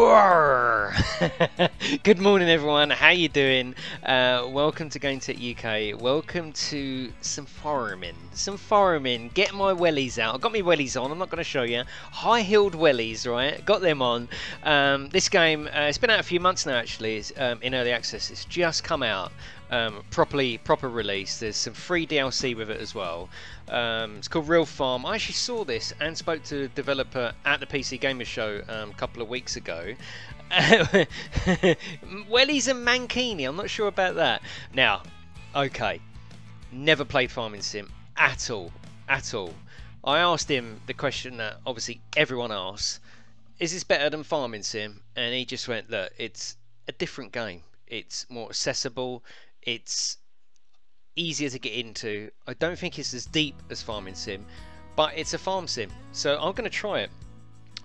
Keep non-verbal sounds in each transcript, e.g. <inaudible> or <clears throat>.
<laughs> Good morning, everyone. How you doing? Uh, welcome to Game Tech UK. Welcome to some farming. Some farming. Get my wellies out. I've got my wellies on. I'm not going to show you. High-heeled wellies, right? Got them on. Um, this game, uh, it's been out a few months now, actually. It's um, in early access. It's just come out. Um, properly proper release. There's some free DLC with it as well. Um, it's called Real Farm. I actually saw this and spoke to the developer at the PC Gamer Show um, a couple of weeks ago. <laughs> Wellies and Mankini. I'm not sure about that. Now, okay, never played Farming Sim at all, at all. I asked him the question that obviously everyone asks: Is this better than Farming Sim? And he just went, "Look, it's a different game. It's more accessible it's easier to get into. I don't think it's as deep as Farming Sim, but it's a farm sim, so I'm going to try it.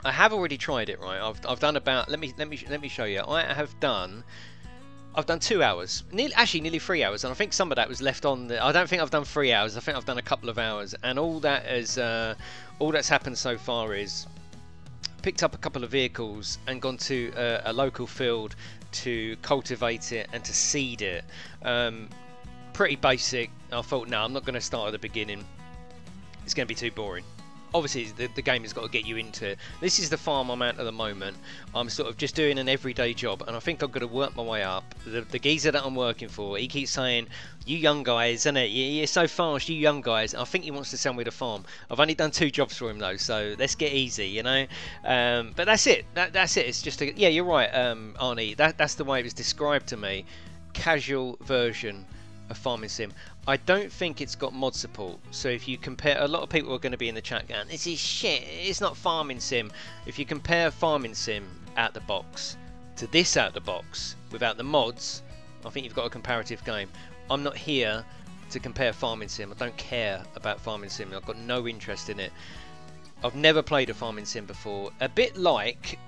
I have already tried it, right? I've, I've done about let me let me let me show you. I have done I've done two hours, nearly, actually nearly three hours, and I think some of that was left on. The, I don't think I've done three hours. I think I've done a couple of hours, and all that is uh, all that's happened so far is picked up a couple of vehicles and gone to a, a local field to cultivate it and to seed it. Um, pretty basic. I thought, no, I'm not going to start at the beginning. It's going to be too boring obviously the, the game has got to get you into it. this is the farm I'm at at the moment. I'm sort of just doing an everyday job and I think I'm going to work my way up. The, the geezer that I'm working for he keeps saying you young guys isn't it? You're so fast you young guys. I think he wants to sell me the farm. I've only done two jobs for him though so let's get easy you know? Um, but that's it. That, that's it. It's just a, yeah you're right um, Arnie. That, that's the way it was described to me. Casual version of farming sim I don't think it's got mod support. So if you compare, a lot of people are going to be in the chat going, "This is shit. It's not farming sim." If you compare farming sim out the box to this out the box without the mods, I think you've got a comparative game. I'm not here to compare farming sim. I don't care about farming sim. I've got no interest in it. I've never played a farming sim before. A bit like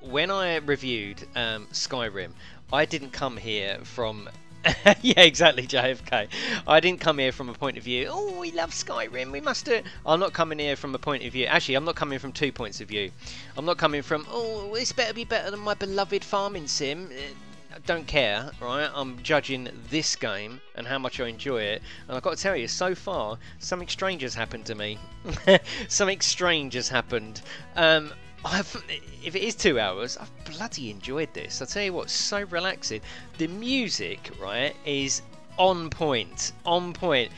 when I reviewed um, Skyrim. I didn't come here from <laughs> yeah, exactly, JFK. I didn't come here from a point of view, oh, we love Skyrim, we must do it. I'm not coming here from a point of view, actually, I'm not coming from two points of view. I'm not coming from, oh, this better be better than my beloved farming sim. I uh, don't care, right? I'm judging this game and how much I enjoy it. And I've got to tell you, so far, something strange has happened to me. <laughs> something strange has happened. Um, I've, if it is two hours, I've bloody enjoyed this. I'll tell you what, so relaxing. The music, right, is on point. On point.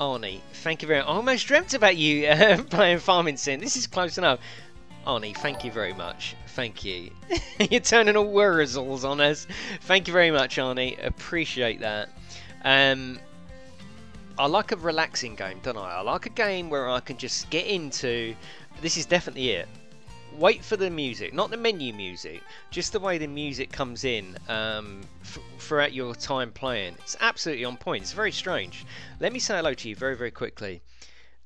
Arnie, thank you very much. I almost dreamt about you <laughs> uh, playing Farming Sim. This is close enough. Arnie, thank you very much. Thank you. <laughs> You're turning all whirls on us. Thank you very much, Arnie. Appreciate that. Um, I like a relaxing game, don't I? I like a game where I can just get into. This is definitely it wait for the music, not the menu music, just the way the music comes in um, throughout your time playing. It's absolutely on point. It's very strange. Let me say hello to you very, very quickly.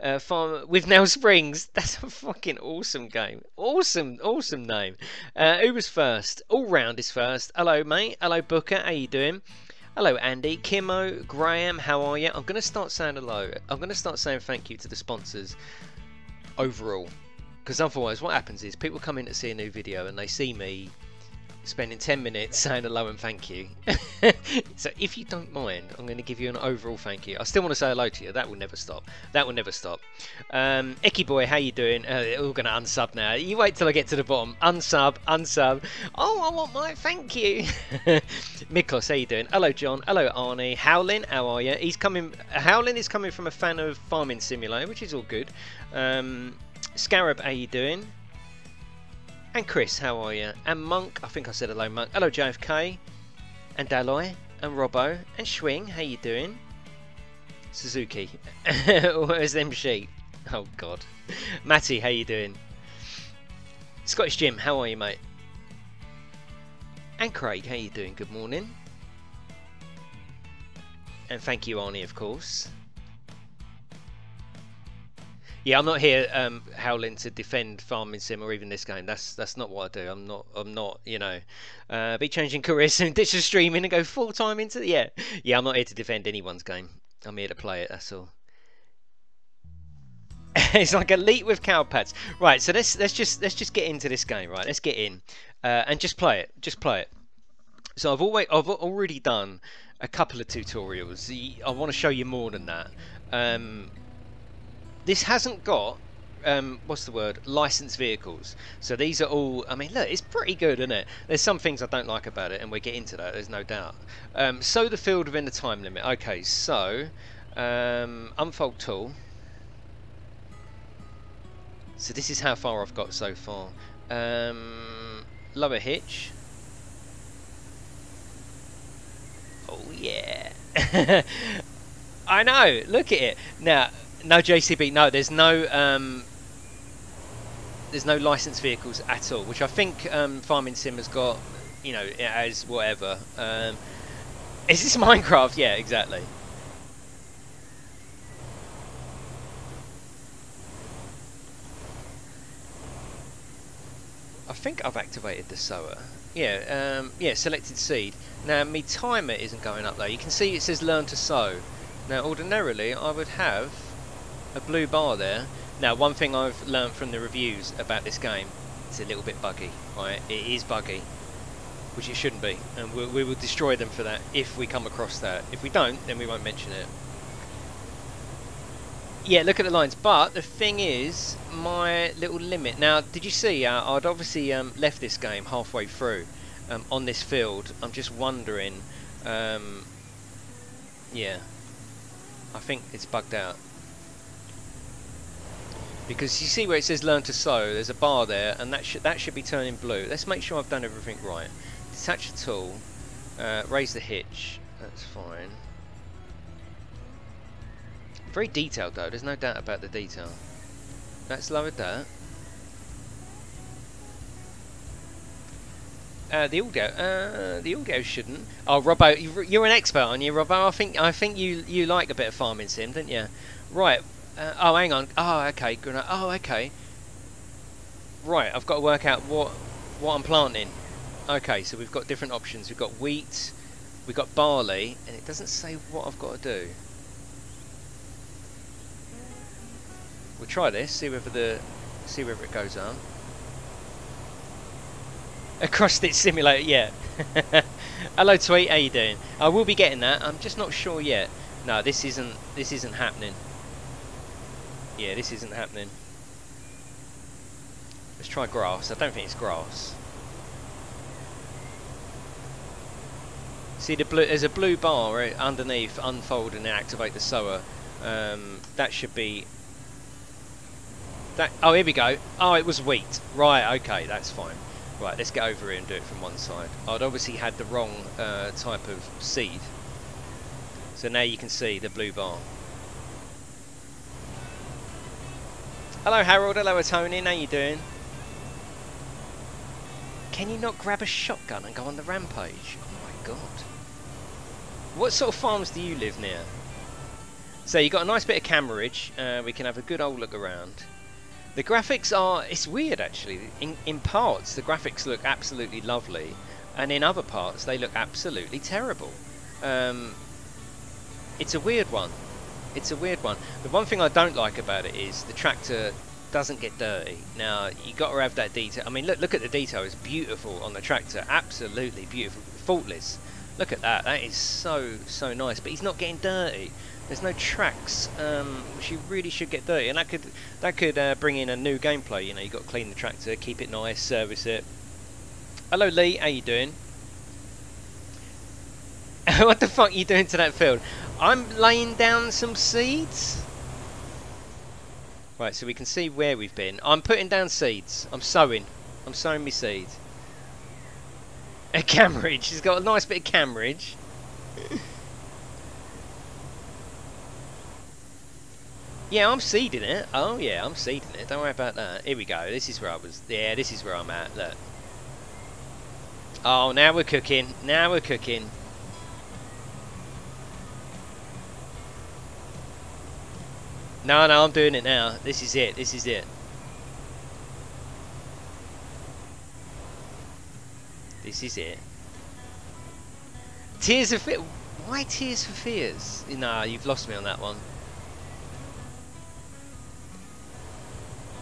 Uh, with Nell Springs. <laughs> That's a fucking awesome game. Awesome, awesome name. Uh, who was first? All round is first. Hello, mate. Hello, Booker. How you doing? Hello, Andy, Kimo, Graham. How are you? I'm going to start saying hello. I'm going to start saying thank you to the sponsors overall because otherwise what happens is people come in to see a new video and they see me spending 10 minutes <laughs> saying hello and thank you. <laughs> so if you don't mind, I'm going to give you an overall thank you. I still want to say hello to you. That will never stop. That will never stop. Um, Icky boy, how you doing? Uh, we're all going to unsub now. You wait till I get to the bottom. Unsub, unsub. Oh, I want my thank you. <laughs> Miklos, how you doing? Hello, John. Hello, Arnie. Howlin, how are you? He's coming. Howlin is coming from a fan of Farming Simulator, which is all good. Um, Scarab, how you doing? And Chris, how are you? And Monk, I think I said hello, Monk. Hello, JFK. And Dalloy. And Robbo. And Schwing, how you doing? Suzuki. <laughs> Where's them sheep? Oh, God. Matty, how you doing? Scottish Jim, how are you, mate? And Craig, how you doing? Good morning. And thank you, Arnie, of course. Yeah, I'm not here um, howling to defend Farming Sim or even this game. That's that's not what I do. I'm not. I'm not. You know, uh, be changing <laughs> careers and ditch the streaming and go full time into the yeah. Yeah, I'm not here to defend anyone's game. I'm here to play it. That's all. <laughs> it's like elite with cow pads. Right, so let's let's just let's just get into this game. Right, let's get in uh, and just play it. Just play it. So I've always I've already done a couple of tutorials. I want to show you more than that. Um, this hasn't got um, what's the word? Licensed vehicles. So these are all I mean look it's pretty good isn't it? There's some things I don't like about it and we get into that there's no doubt. Um, the field within the time limit. Okay so um, unfold tool. So this is how far I've got so far. Um, lower hitch. Oh yeah. <laughs> I know look at it. Now no JCB. No, there's no um, there's no licensed vehicles at all, which I think um, Farming Sim has got. You know, as whatever. Um, is this <laughs> Minecraft? Yeah, exactly. I think I've activated the sower. Yeah, um, yeah, selected seed. Now, my timer isn't going up though. You can see it says learn to sow. Now, ordinarily, I would have a blue bar there. Now, one thing I've learned from the reviews about this game, it's a little bit buggy, right? It is buggy, which it shouldn't be, and we'll, we will destroy them for that if we come across that. If we don't, then we won't mention it. Yeah, look at the lines, but the thing is, my little limit. Now, did you see, uh, I'd obviously um, left this game halfway through um, on this field. I'm just wondering, um, yeah, I think it's bugged out because you see where it says learn to sow there's a bar there and that should that should be turning blue let's make sure I've done everything right detach the tool uh, raise the hitch that's fine very detailed though there's no doubt about the detail that's lowered that Uh, the audio, uh, the audio shouldn't. Oh, Robbo, you're an expert, aren't you, Robbo? I think I think you you like a bit of farming sim, don't you? Right, uh, oh, hang on. Oh, okay. Good. Oh, okay. Right, I've got to work out what what I'm planting. Okay, so we've got different options. We've got wheat, we've got barley, and it doesn't say what I've got to do. We'll try this, see whether the see whether it goes on. <laughs> A cross-stitch simulator, yeah. <laughs> Hello tweet, how you doing? I will be getting that. I'm just not sure yet. No, this isn't this isn't happening. Yeah, this isn't happening. Let's try grass. I don't think it's grass. See the blue? There's a blue bar right underneath. Unfold and activate the sower. Um, that should be. That. Oh, here we go. Oh, it was wheat. Right. Okay, that's fine. Right, let's get over here and do it from one side. I'd obviously had the wrong uh, type of seed. So now you can see the blue bar. Hello Harold, hello Tony, how you doing? Can you not grab a shotgun and go on the rampage? Oh my god. What sort of farms do you live near? So you got a nice bit of camerage, uh, we can have a good old look around. The graphics are, it's weird actually, in, in parts the graphics look absolutely lovely and in other parts they look absolutely terrible. Um, it's a weird one it's a weird one. The one thing I don't like about it is the tractor doesn't get dirty. Now you got to have that detail. I mean, look look at the detail. It's beautiful on the tractor. Absolutely beautiful, faultless. Look at that. That is so so nice. But he's not getting dirty. There's no tracks, um, which you really should get dirty, and that could that could uh, bring in a new gameplay. You know, you got to clean the tractor, keep it nice, service it. Hello Lee, how you doing? <laughs> what the fuck are you doing to that field? I'm laying down some seeds. Right, so we can see where we've been. I'm putting down seeds. I'm sowing. I'm sowing my seed. A camerage. She's got a nice bit of camerage. yeah, I'm seeding it. Oh yeah, I'm seeding it. Don't worry about that. Here we go. This is where I was. Yeah, this is where I'm at. Look. Oh, now we're cooking. Now we're cooking. No, no, I'm doing it now. This is it. This is it. This is it. Tears of Fear. Why Tears for Fears? Nah, you've lost me on that one.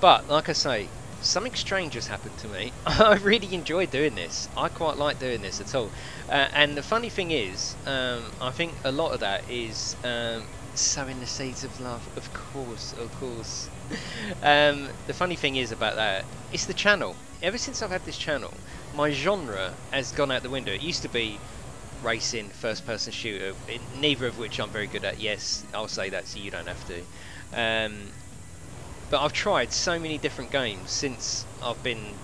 But like I say, something strange has happened to me. <laughs> I really enjoy doing this. I quite like doing this at all. Uh, and the funny thing is, um, I think a lot of that is um, sowing the seeds of love. Of course, of course. um, the funny thing is about that, it's the channel. Ever since I've had this channel, my genre has gone out the window. It used to be racing, first-person shooter, neither of which I'm very good at. Yes, I'll say that so you don't have to. Um, but I've tried so many different games since I've been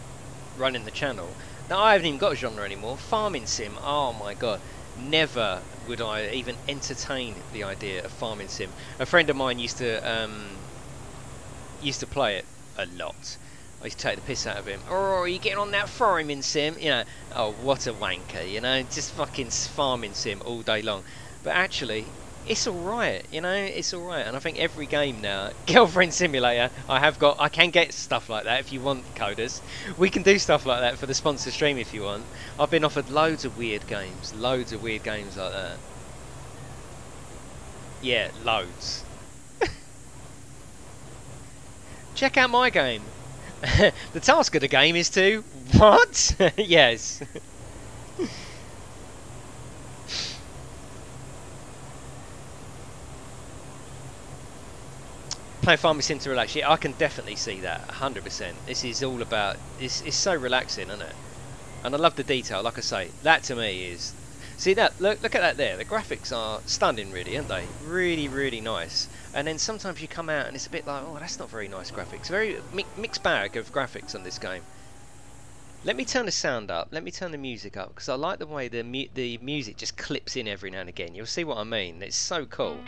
running the channel. Now I haven't even got a genre anymore. Farming sim, oh my god. Never would I even entertain the idea of farming sim. A friend of mine used to um, used to play it a lot. I used to take the piss out of him. Oh, are you getting on that farming sim? You know, oh, what a wanker, you know, just fucking farming sim all day long. But actually, it's alright, you know, it's alright. And I think every game now, <laughs> Girlfriend Simulator, I have got, I can get stuff like that if you want coders. We can do stuff like that for the sponsor stream if you want. I've been offered loads of weird games, loads of weird games like that. Yeah, loads. <laughs> Check out my game. <laughs> the task of the game is to... What? yes. Play Farming Sim to relax. Yeah, I can definitely see that, 100%. This is all about, it's, it's so relaxing, isn't it? And I love the detail, like I say, that to me is, see that, look, look at that there, the graphics are stunning really, aren't they? Really, really nice. And then sometimes you come out and it's a bit like, oh, that's not very nice graphics. Very mi mixed bag of graphics on this game. Let me turn the sound up, let me turn the music up, because I like the way the, mu the music just clips in every now and again. You'll see what I mean, it's so cool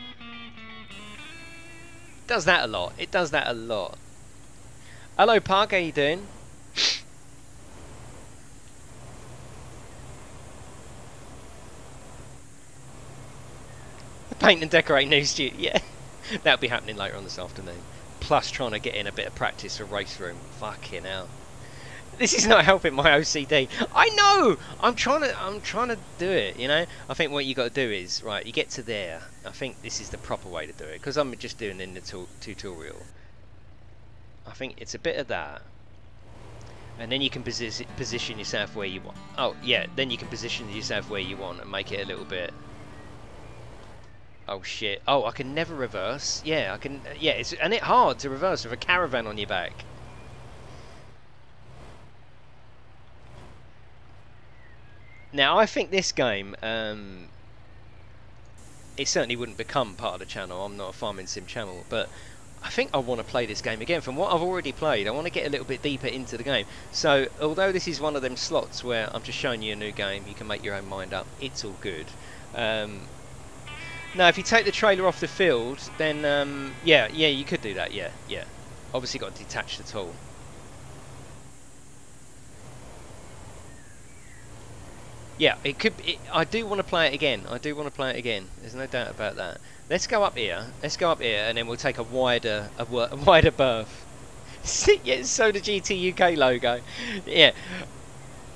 does that a lot. It does that a lot. Hello, Park. How you doing? <laughs> Paint and decorate new studio. <laughs> Yeah, that'll be happening later on this afternoon. Plus, trying to get in a bit of practice for RaceRoom. Fucking hell. This is not helping my OCD. I know. I'm trying to. I'm trying to do it. You know. I think what you got to do is right. You get to there. I think this is the proper way to do it because I'm just doing in the tutorial. I think it's a bit of that, and then you can posi position yourself where you want. Oh yeah. Then you can position yourself where you want and make it a little bit. Oh shit. Oh, I can never reverse. Yeah, I can. Yeah, it's and it hard to reverse with a caravan on your back. Now, I think this game, um, it certainly wouldn't become part of the channel. I'm not a farming sim channel, but I think I want to play this game again. From what I've already played, I want to get a little bit deeper into the game. So, although this is one of them slots where I'm just showing you a new game, you can make your own mind up. It's all good. Um, now, if you take the trailer off the field, then um, yeah, yeah, you could do that. Yeah, yeah. Obviously, got to detach the tool. Yeah, it could. It, I do want to play it again. I do want to play it again. There's no doubt about that. Let's go up here. Let's go up here, and then we'll take a wider, a, a wider berth. <laughs> yeah, so the GT UK logo. Yeah,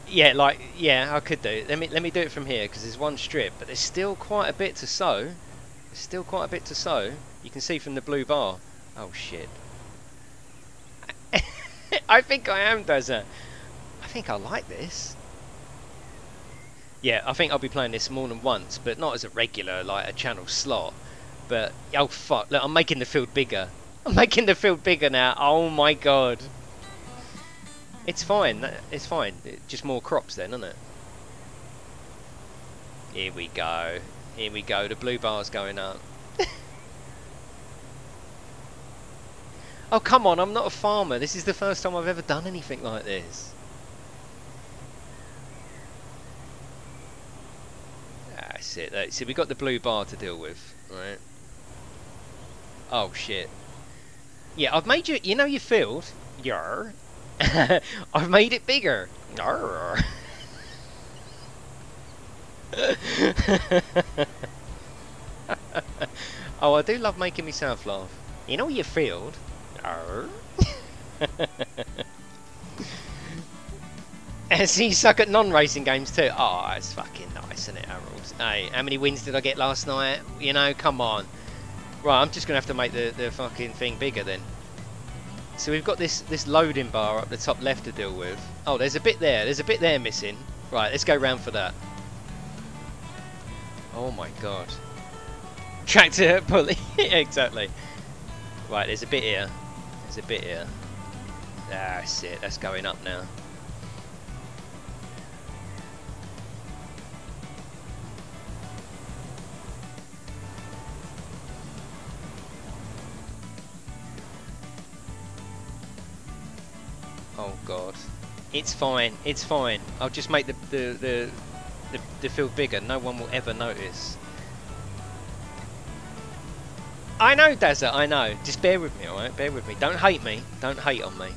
yeah, like yeah, I could do. Let me let me do it from here because there's one strip, but there's still quite a bit to sow. There's still quite a bit to sow. You can see from the blue bar. Oh shit. <laughs> I think I am, Dozer. I think I like this. Yeah, I think I'll be playing this more than once, but not as a regular, like a channel slot. But, oh fuck, look, I'm making the field bigger. <laughs> I'm making the field bigger now, oh my god. It's fine, it's fine. just more crops then, isn't it? Here we go. Here we go, the blue bar's going up. <laughs> oh come on, I'm not a farmer. This is the first time I've ever done anything like this. That's it. That's it. We got the blue bar to deal with, right? Oh shit. Yeah, I've made you. You know your field. Yar. <laughs> I've made it bigger. Yar. <laughs> oh, I do love making myself laugh. You know your field. Yar. <laughs> And so you suck at non-racing games too? Oh, it's fucking nice, isn't it? Hey, how many wins did I get last night? You know, come on. Right, I'm just going to have to make the, the fucking thing bigger then. So we've got this this loading bar up the top left to deal with. Oh, there's a bit there. There's a bit there missing. Right, let's go round for that. Oh my god. Tractor <laughs> pulley. <laughs> exactly. Right, there's a bit here. There's a bit here. That's it. That's going up now. Oh god. It's fine. It's fine. I'll just make the the the the, the field bigger. No one will ever notice. I know, Dazza, I know. Just bear with me, alright? Bear with me. Don't hate me. Don't hate on me.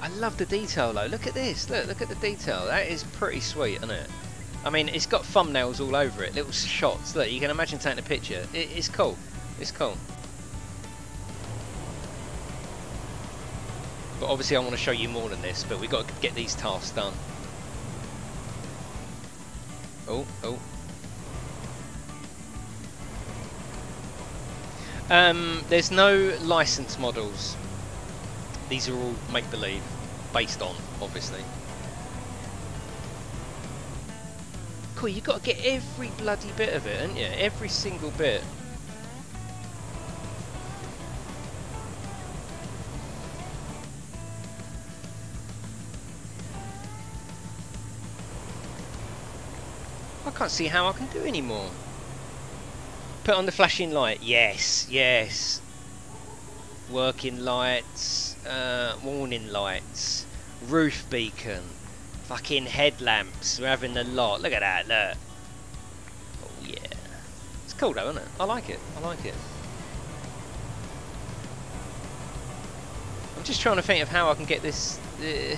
I love the detail though. Look at this. Look, look at the detail. That is pretty sweet, isn't it? I mean, it's got thumbnails all over it. Little shots. Look, you can imagine taking a picture. It, it's cool. It's cool. But obviously I want to show you more than this, but we've got to get these tasks done. Oh, oh. Um, there's no license models. These are all make-believe, based on, obviously. Cool, you've got to get every bloody bit of it, haven't you? Every single bit. I can't see how I can do any more. Put on the flashing light. Yes, yes. Working lights, uh, warning lights, roof beacon, fucking headlamps. We're having a lot. Look at that, look. Oh yeah. It's cool though, isn't it? I like it. I like it. I'm just trying to think of how I can get this... Uh,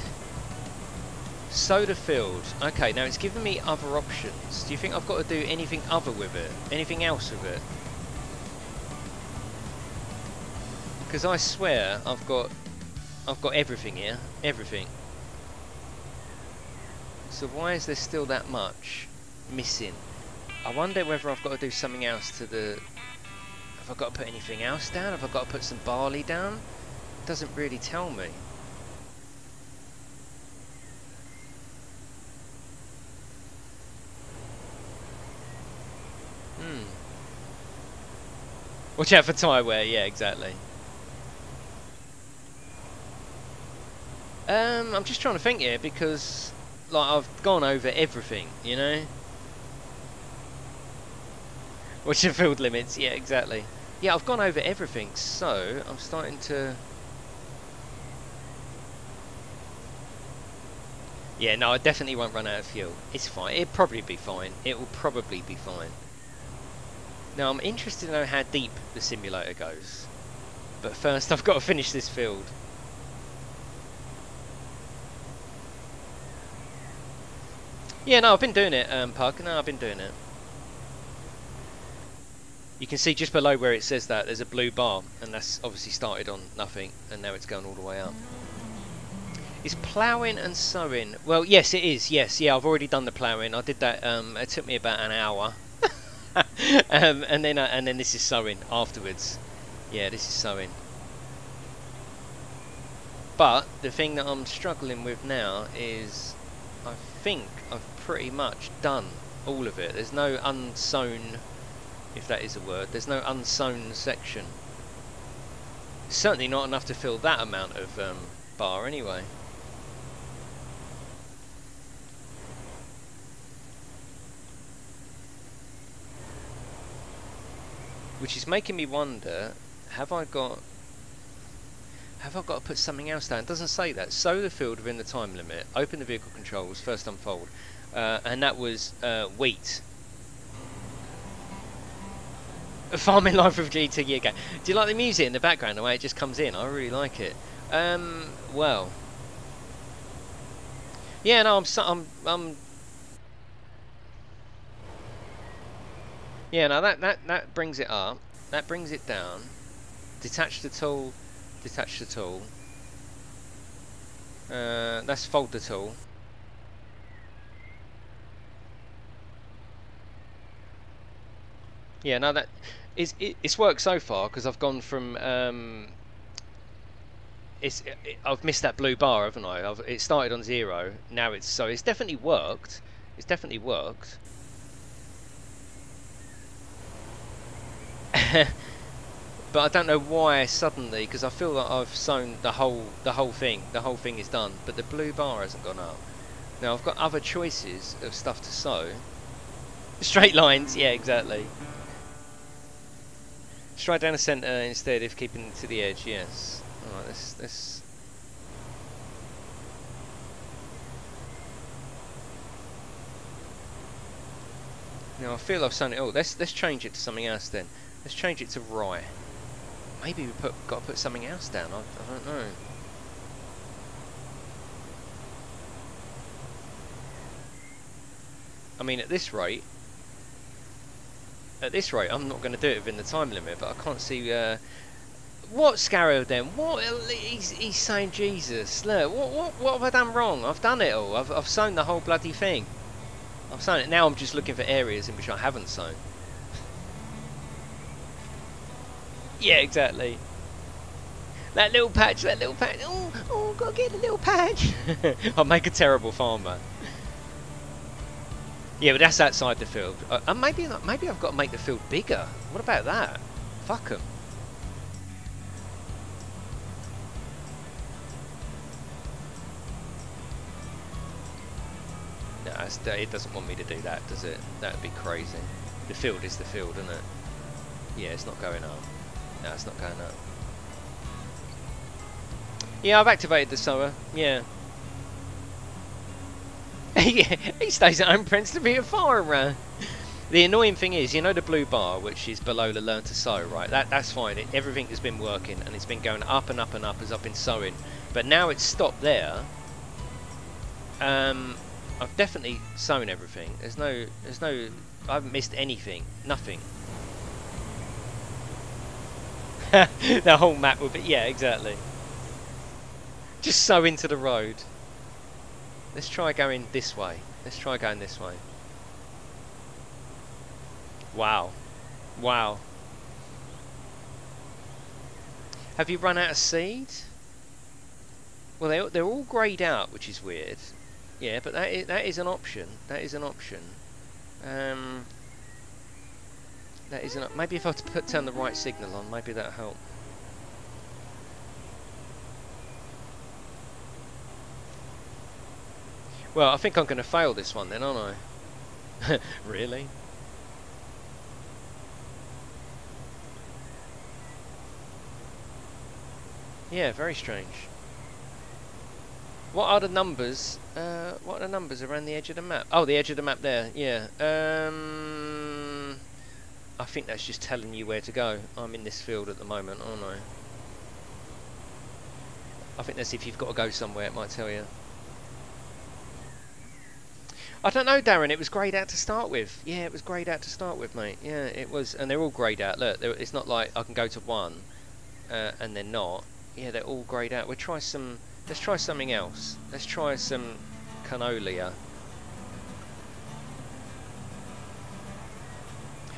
Soda filled. Okay, now it's given me other options. Do you think I've got to do anything other with it? Anything else with it? Because I swear I've got I've got everything here. Everything. So why is there still that much missing? I wonder whether I've got to do something else to the... Have I got to put anything else down? Have I got to put some barley down? It doesn't really tell me. Hmm. Watch out for tie wear, yeah, exactly. Um, I'm just trying to think here because, like, I've gone over everything, you know? What's your field limits? Yeah, exactly. Yeah, I've gone over everything, so I'm starting to... Yeah, no, I definitely won't run out of fuel. It's fine. It'll probably be fine. It will probably be fine. Now I'm interested to know how deep the simulator goes. But first <laughs> I've got to finish this field. Yeah, no, I've been doing it, um, Pug. No, I've been doing it. You can see just below where it says that there's a blue bar, and that's obviously started on nothing, and now it's going all the way up. Is ploughing and sowing? Well, yes, it is. Yes, yeah, I've already done the ploughing. I did that. Um, it took me about an hour. <laughs> um, and then uh, and then this is sowing afterwards. Yeah, this is sowing. But the thing that I'm struggling with now is I think I've pretty much done all of it. There's no unsown, if that is a word, there's no unsown section. Certainly not enough to fill that amount of um, bar anyway. Which is making me wonder, have I got have I got to put something else down? It doesn't say that. Sow the field within the time limit, open the vehicle controls, first unfold. Uh, and that was uh, wheat. <laughs> Farming life with GT game. Do you like the music in the background, the way it just comes in? I really like it. Um, well. Yeah, no, I'm, I'm, I'm Yeah, now that, that, that brings it up. That brings it down. Detach the tool. Detach the tool. Uh, that's fold the tool. Yeah, now that it's, it, it's worked so far because I've gone from um, it's it, I've missed that blue bar, haven't I? I've, it started on zero. Now it's so it's definitely worked. It's definitely worked. <laughs> but I don't know why suddenly because I feel like I've sown the whole the whole thing. The whole thing is done, but the blue bar hasn't gone up. Now I've got other choices of stuff to sow. Straight lines, yeah, exactly. Straight down the centre instead of keeping to the edge, yes. Alright, let's... Now I feel I've sown it all. Let's, let's change it to something else then. Let's change it to rye. Maybe we put got to put something else down, I, I don't know. I mean, at this rate, at this rate, I'm not going to do it within the time limit, but I can't see... Uh, what Scarrow then? What? He's, he's saying Jesus. Look, what, what, what have I done wrong? I've done it all. I've, I've sown the whole bloody thing. I've sown it. Now I'm just looking for areas in which I haven't sown. Yeah, exactly. That little patch, that little patch. Oh, oh, gotta get a little patch. <laughs> I'll make a terrible farmer. Yeah, but that's outside the field. Uh, and maybe maybe I've got to make the field bigger. What about that? Fuck them. No, it doesn't want me to do that, does it? That would be crazy. The field is the field, isn't it? Yeah, it's not going up. No, it's not going up. Yeah, I've activated the sower. Yeah, <laughs> he stays at home, Prince, to be a farmer. The annoying thing is, you know the blue bar, which is below the learn to sow, right? That That's fine. It, everything has been working, and it's been going up and up and up as I've been sowing. But now it's stopped there. Um, I've definitely sown everything. There's no, there's no, I haven't missed anything. Nothing. <laughs> the whole map will be, yeah, exactly. Just so into the road. Let's try going this way. Let's try going this way. Wow. Wow. Have you run out of seed? Well, they, they're all greyed out, which is weird. Yeah, but that is, that is an option. That is an option. Um, that is an... Maybe if I put turn the right signal on, maybe that'll help. Well, I think I'm going to fail this one then, aren't I? <laughs> really? Yeah, very strange. What are the numbers? Uh, what are the numbers around the edge of the map? Oh, the edge of the map there. Yeah. Um, I think that's just telling you where to go. I'm in this field at the moment, aren't I? I think that's if you've got to go somewhere, it might tell you. I don't know, Darren. It was greyed out to start with. Yeah, it was greyed out to start with, mate. Yeah, it was, and they're all greyed out. Look, it's not like I can go to one uh, and they're not. Yeah, they're all greyed out. We'll try some. Let's try something else. Let's try some canolia.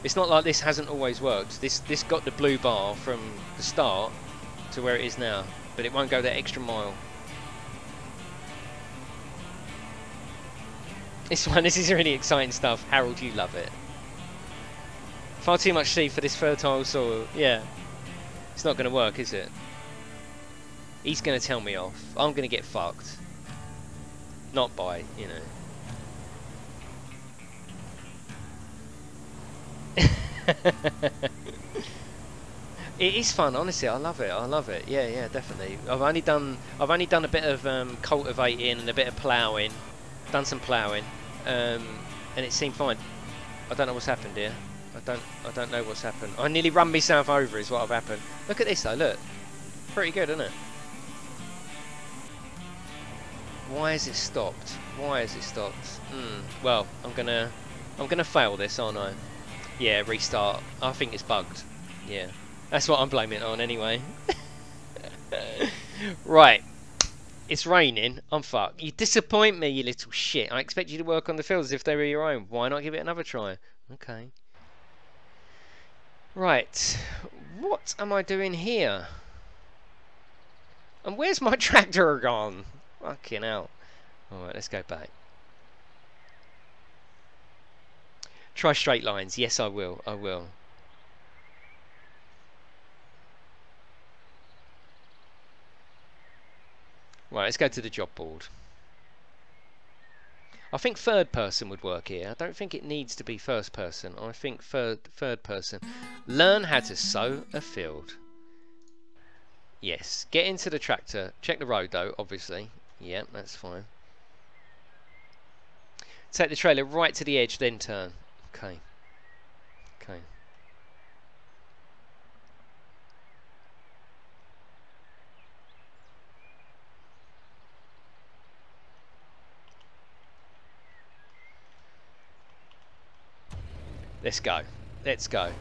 It's not like this hasn't always worked. This this got the blue bar from the start to where it is now, but it won't go that extra mile. <laughs> This one, this is really exciting stuff. Harold, you love it. Far too much seed for this fertile soil. Yeah. It's not going to work, is it? He's going to tell me off. I'm going to get fucked. Not by, you know. <laughs> it is fun, honestly. I love it. I love it. Yeah, yeah, definitely. I've only done I've only done a bit of um, cultivating and a bit of ploughing. Done some ploughing um, and it seemed fine. I don't know what's happened here. I don't I don't know what's happened. I nearly run myself over is what have happened. Look at this though, look. Pretty good, isn't it? Why has it stopped? Why has it stopped? Hmm. Well, I'm gonna I'm gonna fail this, aren't I? Yeah, restart. I think it's bugged. Yeah. That's what I'm blaming it on anyway. <laughs> right. It's raining. I'm fucked. You disappoint me, you little shit. I expect you to work on the fields as if they were your own. Why not give it another try? Okay. Right. What am I doing here? And where's my <laughs> tractor gone? Fucking hell. Alright, let's go back. Try straight lines. Yes, I will. I will. Right, let's go to the job board. I think third person would work here. I don't think it needs to be first person. I think third third person. Learn how to sow a field. Yes. Get into the tractor. Check the road though, obviously. Yep, that's fine. Take the trailer right to the edge, then turn. Okay. Okay. Let's go. Let's go.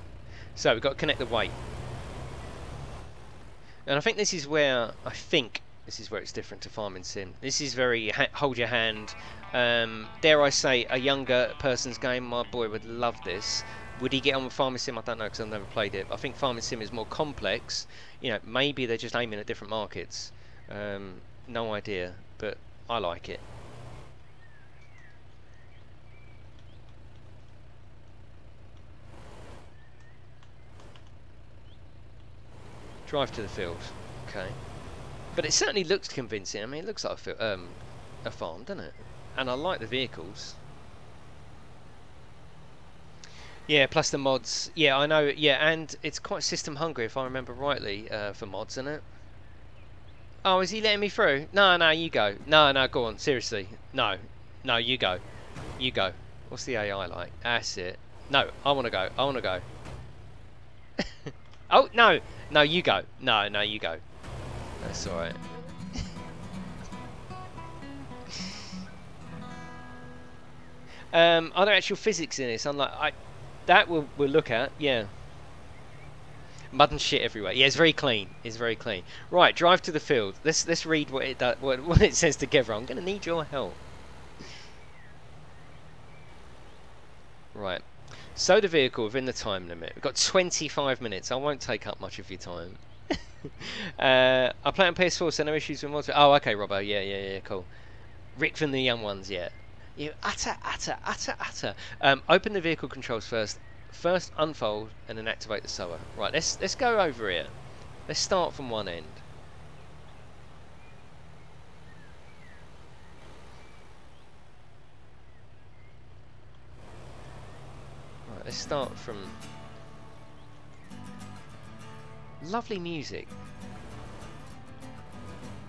So we've got to connect the weight. And I think this is where, I think, this is where it's different to Farming Sim. This is very hold your hand. Um, dare I say, a younger person's game. My boy would love this. Would he get on with Farming Sim? I don't know because I've never played it. I think Farming Sim is more complex. You know, maybe they're just aiming at different markets. Um, no idea, but I like it. Drive to the field. Okay. But it certainly looks convincing. I mean, it looks like a, um, a farm, doesn't it? And I like the vehicles. Yeah, plus the mods. Yeah, I know. Yeah, and it's quite system hungry, if I remember rightly, uh, for mods, isn't it? Oh, is he letting me through? No, no, you go. No, no, go on. Seriously. No. No, you go. You go. What's the AI like? That's it. No, I want to go. I want to go. <laughs> oh, no. No, you go. No, no, you go. That's alright. um, are there actual physics in this? Unlike I, that we'll we'll look at. Yeah. Mud and shit everywhere. Yeah, it's very clean. It's very clean. Right, drive to the field. Let's let's read what it what, what it says together. I'm going to need your help. Right. Sow the vehicle within the time limit. We've got 25 minutes. I won't take up much of your time. <laughs> uh, I play on PS4, so no issues with mods. Oh, okay, Robbo. Yeah, yeah, yeah, cool. Rick from the Young Ones, yeah. You utter, utter, utter, utter. Um, open the vehicle controls first. First unfold and then activate the sower. Right, let's let's go over here. Let's start from one end. let's start from... Lovely music.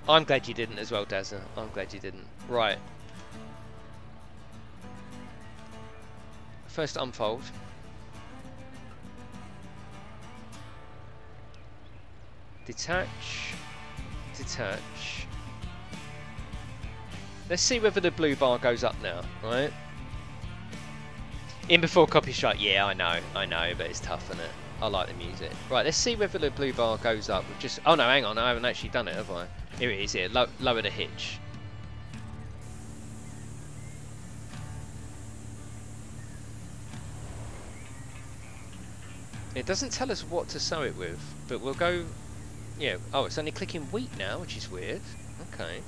I'm glad you didn't as well, Dazza. I'm glad you didn't. Right. First unfold. Detach. Detach. Let's see whether the blue bar goes up now, right? In before copy strike, yeah, I know, I know, but it's tough, isn't it? I like the music. Right, let's see whether the blue bar goes up. With just oh no, hang on, I haven't actually done it, have I? Here it is. Here, Low, lower the hitch. It doesn't tell us what to sow it with, but we'll go. Yeah. Oh, it's only clicking wheat now, which is weird. Okay.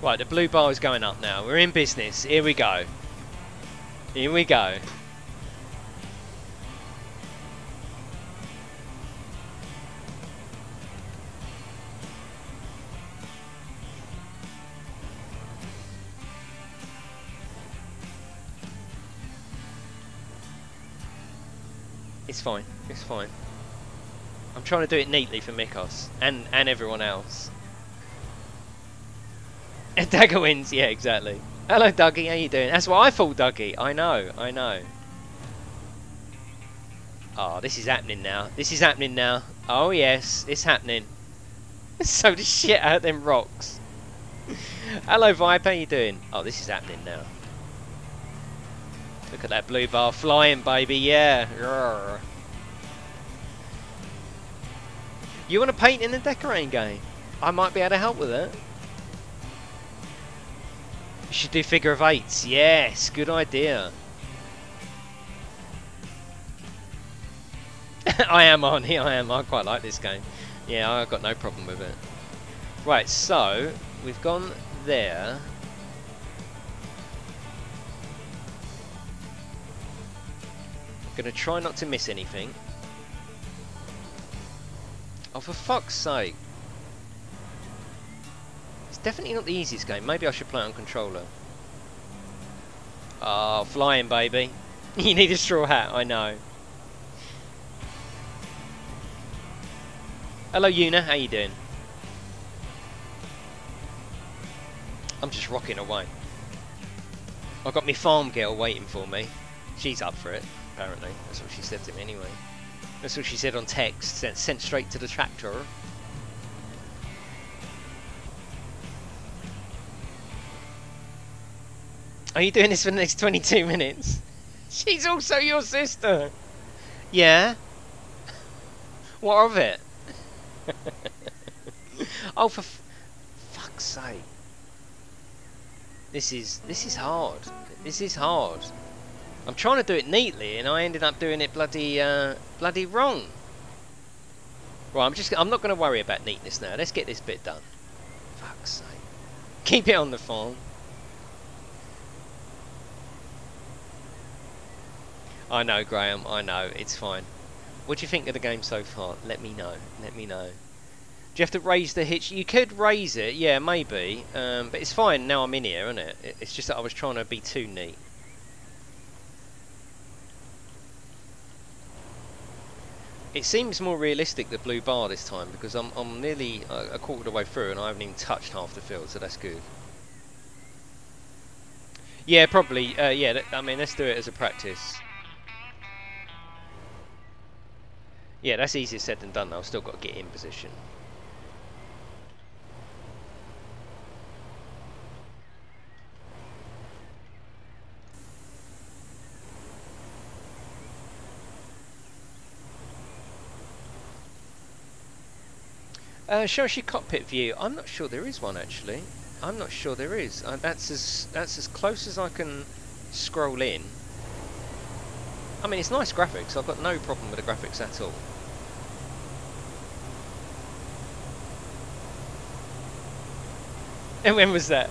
Right, the blue bar is going up now. We're in business. Here we go. Here we go. Fine. It's fine. I'm trying to do it neatly for Mikos and and everyone else. <laughs> Dagger wins, yeah, exactly. Hello, Dougie, how you doing? That's what I thought, Dougie. I know, I know. Oh, this is happening now. This is happening now. Oh, yes, it's happening. <laughs> so the shit out of them rocks. <laughs> Hello, Vibe, how you doing? Oh, this is happening now. Look at that blue bar flying, baby, yeah. You want to paint in the decorating game? I might be able to help with it. You should do figure of eights. Yes, good idea. <laughs> I am on <laughs> here. I am. I quite like this game. Yeah, I've got no problem with it. Right, so we've gone there. I'm gonna try not to miss anything. Oh, for fuck's sake. It's definitely not the easiest game. Maybe I should play it on controller. Oh, flying, baby. <laughs> you need a straw hat, I know. Hello, Una. How you doing? I'm just rocking away. I've got my farm girl waiting for me. She's up for it, apparently. That's what she said to me anyway. That's what she said on text, sent, sent straight to the tractor. Are you doing this for the next 22 minutes? She's also your sister! Yeah? What of it? <laughs> oh, for fuck's sake. This is, this is hard. This is hard. I'm trying to do it neatly, and I ended up doing it bloody, uh, bloody wrong. Right, I'm just, I'm not going to worry about neatness now. Let's get this bit done. Fuck's sake. Keep it on the phone. I know, Graham. I know. It's fine. What do you think of the game so far? Let me know. Let me know. Do you have to raise the hitch? You could raise it, yeah, maybe. Um, but it's fine now I'm in here, isn't it? It's just that I was trying to be too neat. It seems more realistic, the blue bar this time, because I'm, I'm nearly a quarter of the way through and I haven't even touched half the field, so that's good. Yeah, probably. Uh, yeah, I mean, let's do it as a practice. Yeah, that's easier said than done. I've still got to get in position. Uh, Shoshi cockpit view. I'm not sure there is one actually. I'm not sure there is. Uh, that's as that's as close as I can scroll in. I mean, it's nice graphics. I've got no problem with the graphics at all. And <laughs> when was that?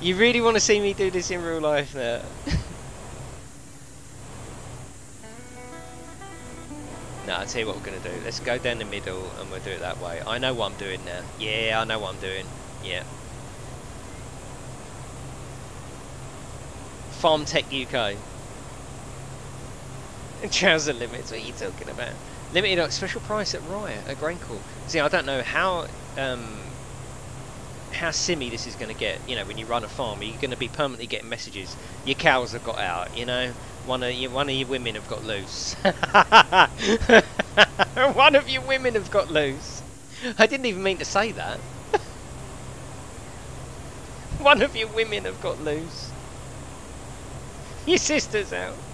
You really want to see me do this in real life now? <laughs> No, I'll tell you what we're going to do. Let's go down the middle and we'll do it that way. I know what I'm doing now. Yeah, I know what I'm doing. Yeah. Farm Tech UK. <laughs> Trouser limits, what are you talking about? Limited at special price at Riot, at Graincourt. See, I don't know how um, how simmy this is going to get. You know, when you run a farm, you're you going to be permanently getting messages? Your cows have got out, you know? One of you, one of your women have got loose. <laughs> one of your women have got loose. I didn't even mean to say that. <laughs> one of your women have got loose. Your sister's out.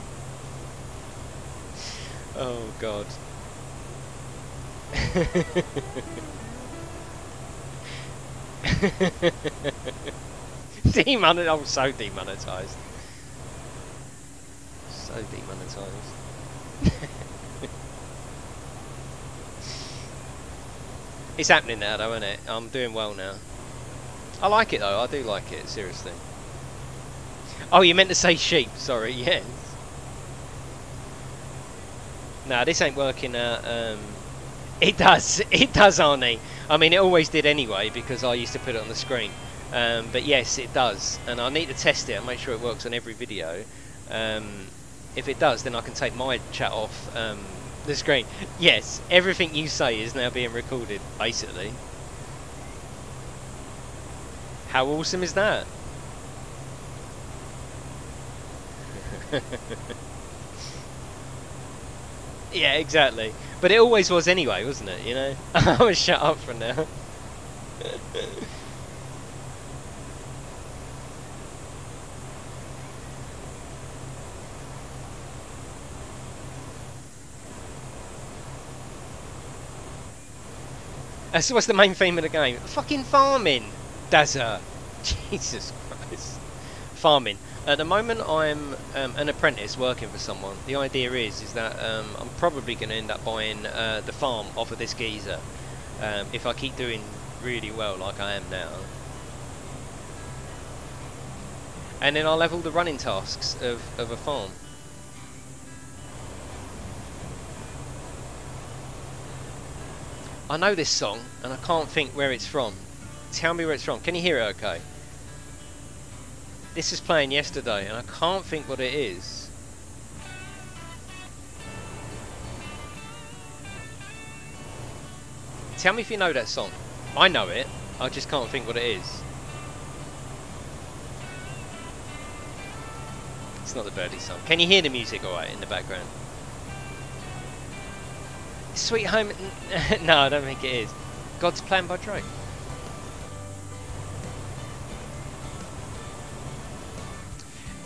Oh God. <laughs> demonetized. Oh, so demonetized so demonetized. <laughs> it's happening now though, isn't it? I'm doing well now. I like it though, I do like it, seriously. Oh, you meant to say sheep, sorry, <laughs> yes. No, this ain't working out. Um, <laughs> it does, it does, Arnie. I mean, it always did anyway, because I used to put it on the screen. Um, but yes, it does. And I need to test it and make sure it works on every video. Um, if it does, then I can take my chat off um, the screen. Yes, everything you say is now being recorded, basically. How awesome is that? <laughs> yeah, exactly. But it always was anyway, wasn't it, you know? <laughs> I was shut up for now. <laughs> What's the main theme of the game. Fucking farming, Dazza. <laughs> Jesus Christ. Farming. At the moment, I'm um, an apprentice working for someone. The idea is is that um, I'm probably going to end up buying uh, the farm off of this geezer um, if I keep doing really well like I am now. And then I'll all the running tasks of, of a farm. I know this song and I can't think where it's from. Tell me where it's from. Can you hear it okay? This is playing yesterday and I can't think what it is. Tell me if you know that song. I know it. I just can't think what it is. It's not the birdie song. Can you hear the music alright in the background? Sweet Home... <laughs> no, I don't think it is. God's Plan by Drake.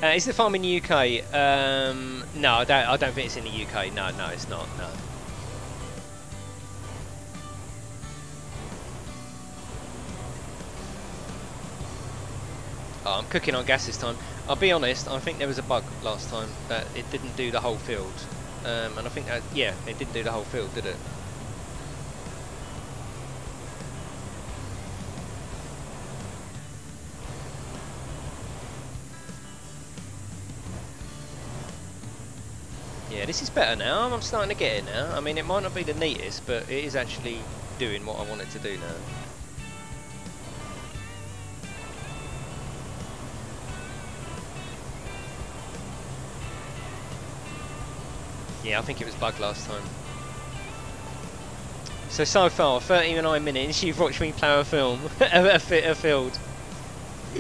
Uh, is the farm in the UK? Um, no, I don't. I don't think it's in the UK. No, no, it's not. No. Oh, I'm cooking on gas this time. I'll be honest. I think there was a bug last time that it didn't do the whole field, um, and I think that yeah, it didn't do the whole field, did it? Yeah, this is better now. I'm starting to get it now. I mean, it might not be the neatest, but it is actually doing what I want it to do now. Yeah, I think it was bug last time. So, so far, 39 minutes, <laughs> you've watched me play a film, <laughs> a, a field. <laughs>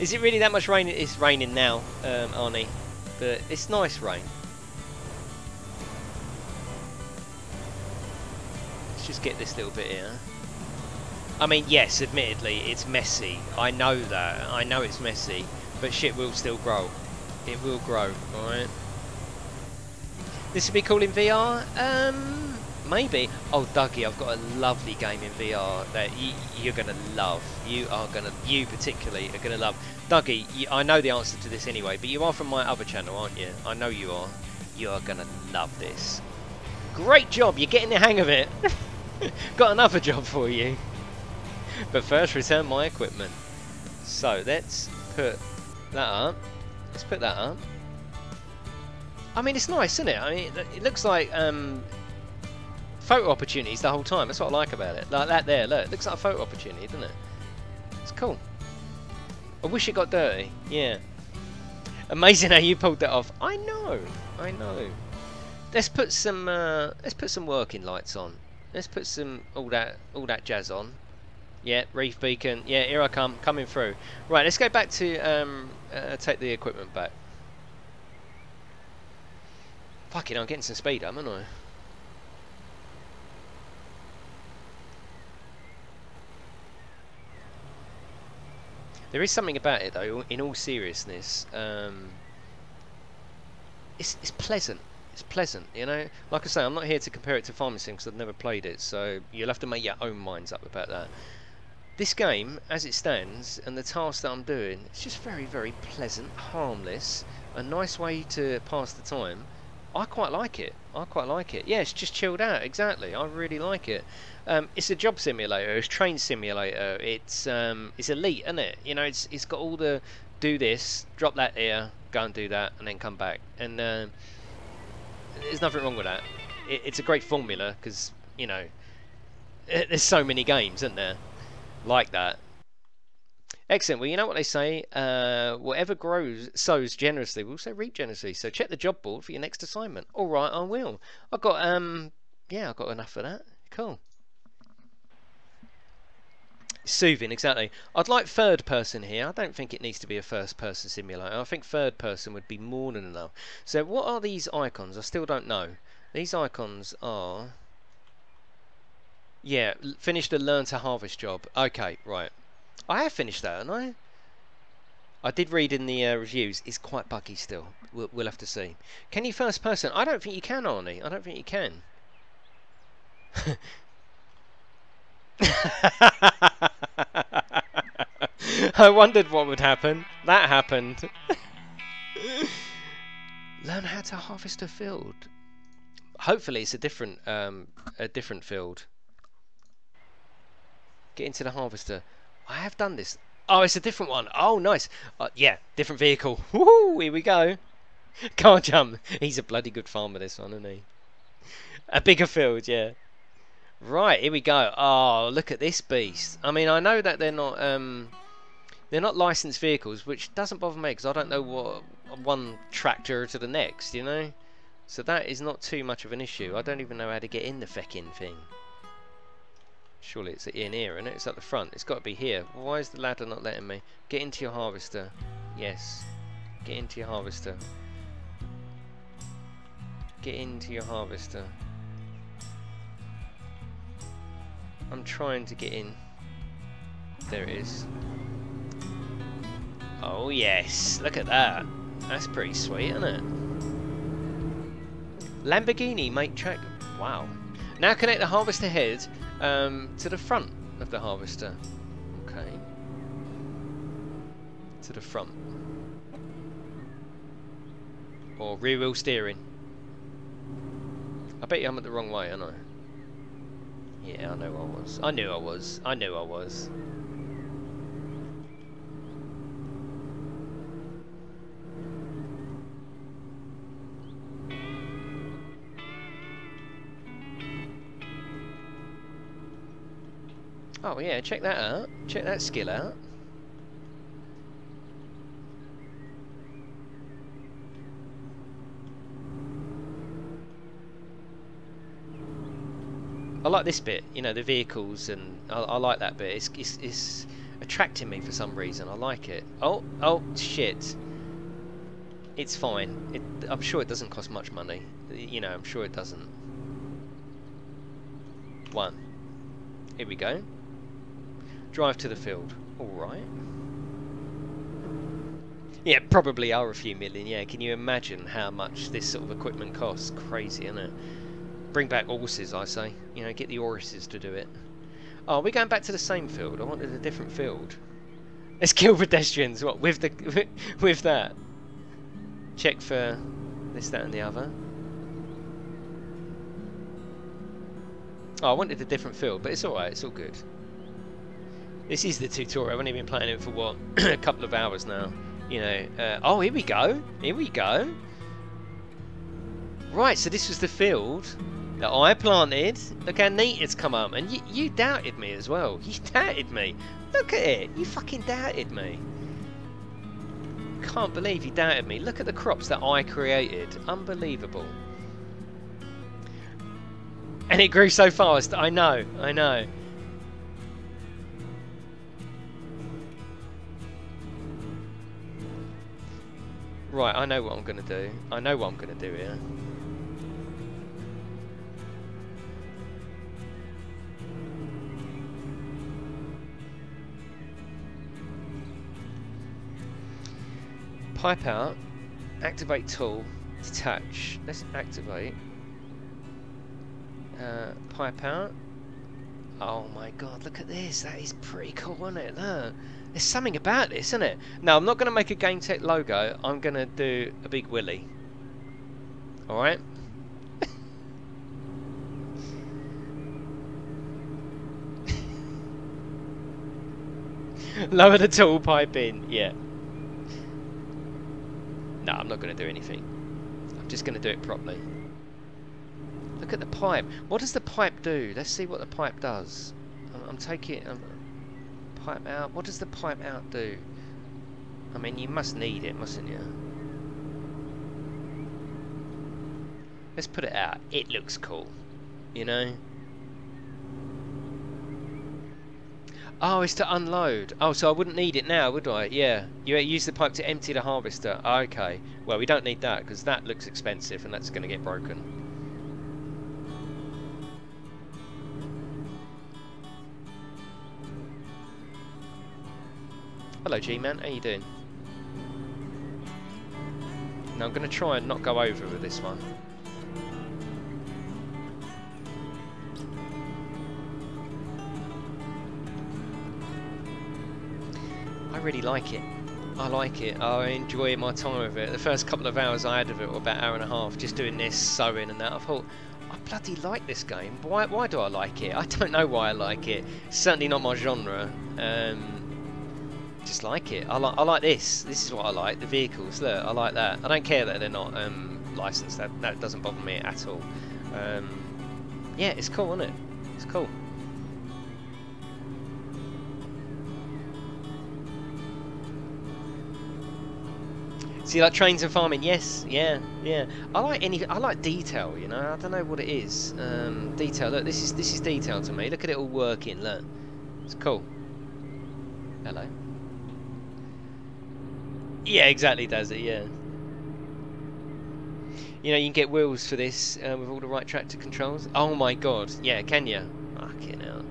Is it really that much rain? It's raining now, um, Arnie but it's nice rain. Let's just get this little bit here. I mean, yes, admittedly, it's messy. I know that. I know it's messy, but shit will still grow. It will grow, alright? This would be cool in VR? Um, maybe. Oh, Dougie, I've got a lovely game in VR that you're going to love. You are going to, you particularly, are going to love. Dougie, you, I know the answer to this anyway, but you are from my other channel, aren't you? I know you are. You are going to love this. Great job, you're getting the hang of it. <laughs> Got another job for you. But first, return my equipment. So, let's put that up. Let's put that up. I mean, it's nice, isn't it? I mean, it looks like um, photo opportunities the whole time. That's what I like about it. Like that there, look. It looks like a photo opportunity, doesn't it? It's cool. I wish it got dirty. Yeah. Amazing how you pulled that off. I know. I know. Let's put some. Uh, let's put some working lights on. Let's put some all that all that jazz on. Yeah, reef beacon. Yeah, here I come, coming through. Right, let's go back to um, uh, take the equipment back. Fucking, I'm getting some speed, am I? There is something about it though, in all seriousness. Um, it's, it's pleasant. It's pleasant, you know? Like I say, I'm not here to compare it to Farming Sim because I've never played it, so you'll have to make your own minds up about that. This game, as it stands, and the task that I'm doing, it's just very, very pleasant, harmless, a nice way to pass the time. I quite like it. I quite like it. Yeah, it's just chilled out. Exactly. I really like it. Um, it's a job simulator. It's train simulator. It's um, it's elite, isn't it? You know, it's it's got all the do this, drop that here, go and do that, and then come back. And uh, there's nothing wrong with that. It, it's a great formula because you know <laughs> there's so many games, isn't there, like that. Excellent. Well, you know what they say. Uh, whatever grows sows generously will also reap generously. So check the job board for your next assignment. All right, I will. I've got um, yeah, I've got enough of that. Cool. Soothing, exactly. I'd like third person here. I don't think it needs to be a first person simulator. I think third person would be more than enough. So what are these icons? I still don't know. These icons are... Yeah, finish the learn to harvest job. Okay, right. I have finished that, haven't I? I did read in the uh, reviews, it's quite buggy still. We'll, we'll, have to see. Can you first person? I don't think you can, Arnie. I don't think you can. <laughs> I wondered what would happen. That happened. <laughs> Learn how to harvest a field. Hopefully, it's a different um, a different field. Get into the harvester. I have done this. Oh, it's a different one. Oh, nice. Uh, yeah, different vehicle. Woohoo! Here we go. <laughs> Can't jump. He's a bloody good farmer, this one, isn't he? A bigger field, yeah. Right, here we go. Oh, look at this beast. I mean, I know that they're not um, they're not licensed vehicles, which doesn't bother me because I don't know what one tractor to the next, you know. So that is not too much of an issue. I don't even know how to get in the feckin' thing. Surely it's in here, isn't it? It's at the front. It's got to be here. Why is the ladder not letting me? Get into your harvester. Yes. Get into your harvester. Get into your harvester. I'm trying to get in. There it is. Oh yes, look at that. That's pretty sweet, isn't it? Lamborghini make track. Wow. Now connect the harvester head um, to the front of the harvester. Okay. To the front. Or rear wheel steering. I bet you I'm at the wrong way, aren't I? Yeah, I know I was. I knew I was. I knew I was. Oh yeah, check that out. Check that skill out. I like this bit, you know, the vehicles, and I, I like that bit. It's, it's, it's attracting me for some reason. I like it. Oh, oh, shit. It's fine. It, I'm sure it doesn't cost much money. You know, I'm sure it doesn't. One. Here we go. Drive to the field. Alright. Yeah, probably are a few million, yeah. Can you imagine how much this sort of equipment costs? Crazy, isn't it? Bring back horses, I say. You know, get the horses to do it. Oh, we're going back to the same field. I wanted a different field. Let's kill pedestrians. What with the <laughs> with that? Check for this, that, and the other. Oh, I wanted a different field, but it's alright. It's all good. This is the tutorial. I've only been playing it for what <clears throat> a couple of hours now. You know. Uh, oh, here we go. Here we go. Right, so this was the field that I planted. Look how neat it's come up. And you, you doubted me as well. <laughs> You doubted me. Look at it. You fucking doubted me. Can't believe you doubted me. Look at the crops that I created. Unbelievable. And it grew so fast. I know. I know. Right, I know what I'm going to do. I know what I'm going to do here. pipe out, activate tool, detach. Let's activate. Uh, pipe out. Oh my god, look at this. That is pretty cool, isn't it? Look. There's something about this, isn't it? Now, I'm not going to make a Game Tech logo. I'm going to do a big willy. Alright? Lower <laughs> the tool pipe in. Yeah. No, I'm not going to do anything. I'm just going to do it properly. Look at the pipe. What does the pipe do? Let's see what the pipe does. I'm, I'm taking um, pipe out. What does the pipe out do? I mean, you must need it, mustn't you? Let's put it out. It looks cool. You know? Oh, it's to unload. Oh, so I wouldn't need it now, would I? Yeah. You use the pipe to empty the harvester. Okay. Well, we don't need that because that looks expensive and that's going to get broken. Hello, G-Man. How you doing? Now I'm going to try and not go over with this one. I really like it. I like it. I enjoy my time with it. The first couple of hours I had of it were about an hour and a half, just doing this, sowing and that. I thought, I bloody like this game. Why, why do I like it? I don't know why I like it. Certainly not my genre. Um, just like it. I like I like this. This is what I like. The vehicles. Look, I like that. I don't care that they're not um, licensed. That that doesn't bother me at all. Um, yeah, it's cool, isn't it? It's cool. See, like trains and farming, yes, yeah, yeah. I like any, I like detail. You know, I don't know what it is. Um, detail. Look, this is this is detail to me. Look at it all working. Look, it's cool. Hello. Yeah, exactly. Does it? Yeah. You know, you can get wheels for this uh, with all the right tractor controls. Oh my god. Yeah, can you? Fucking hell.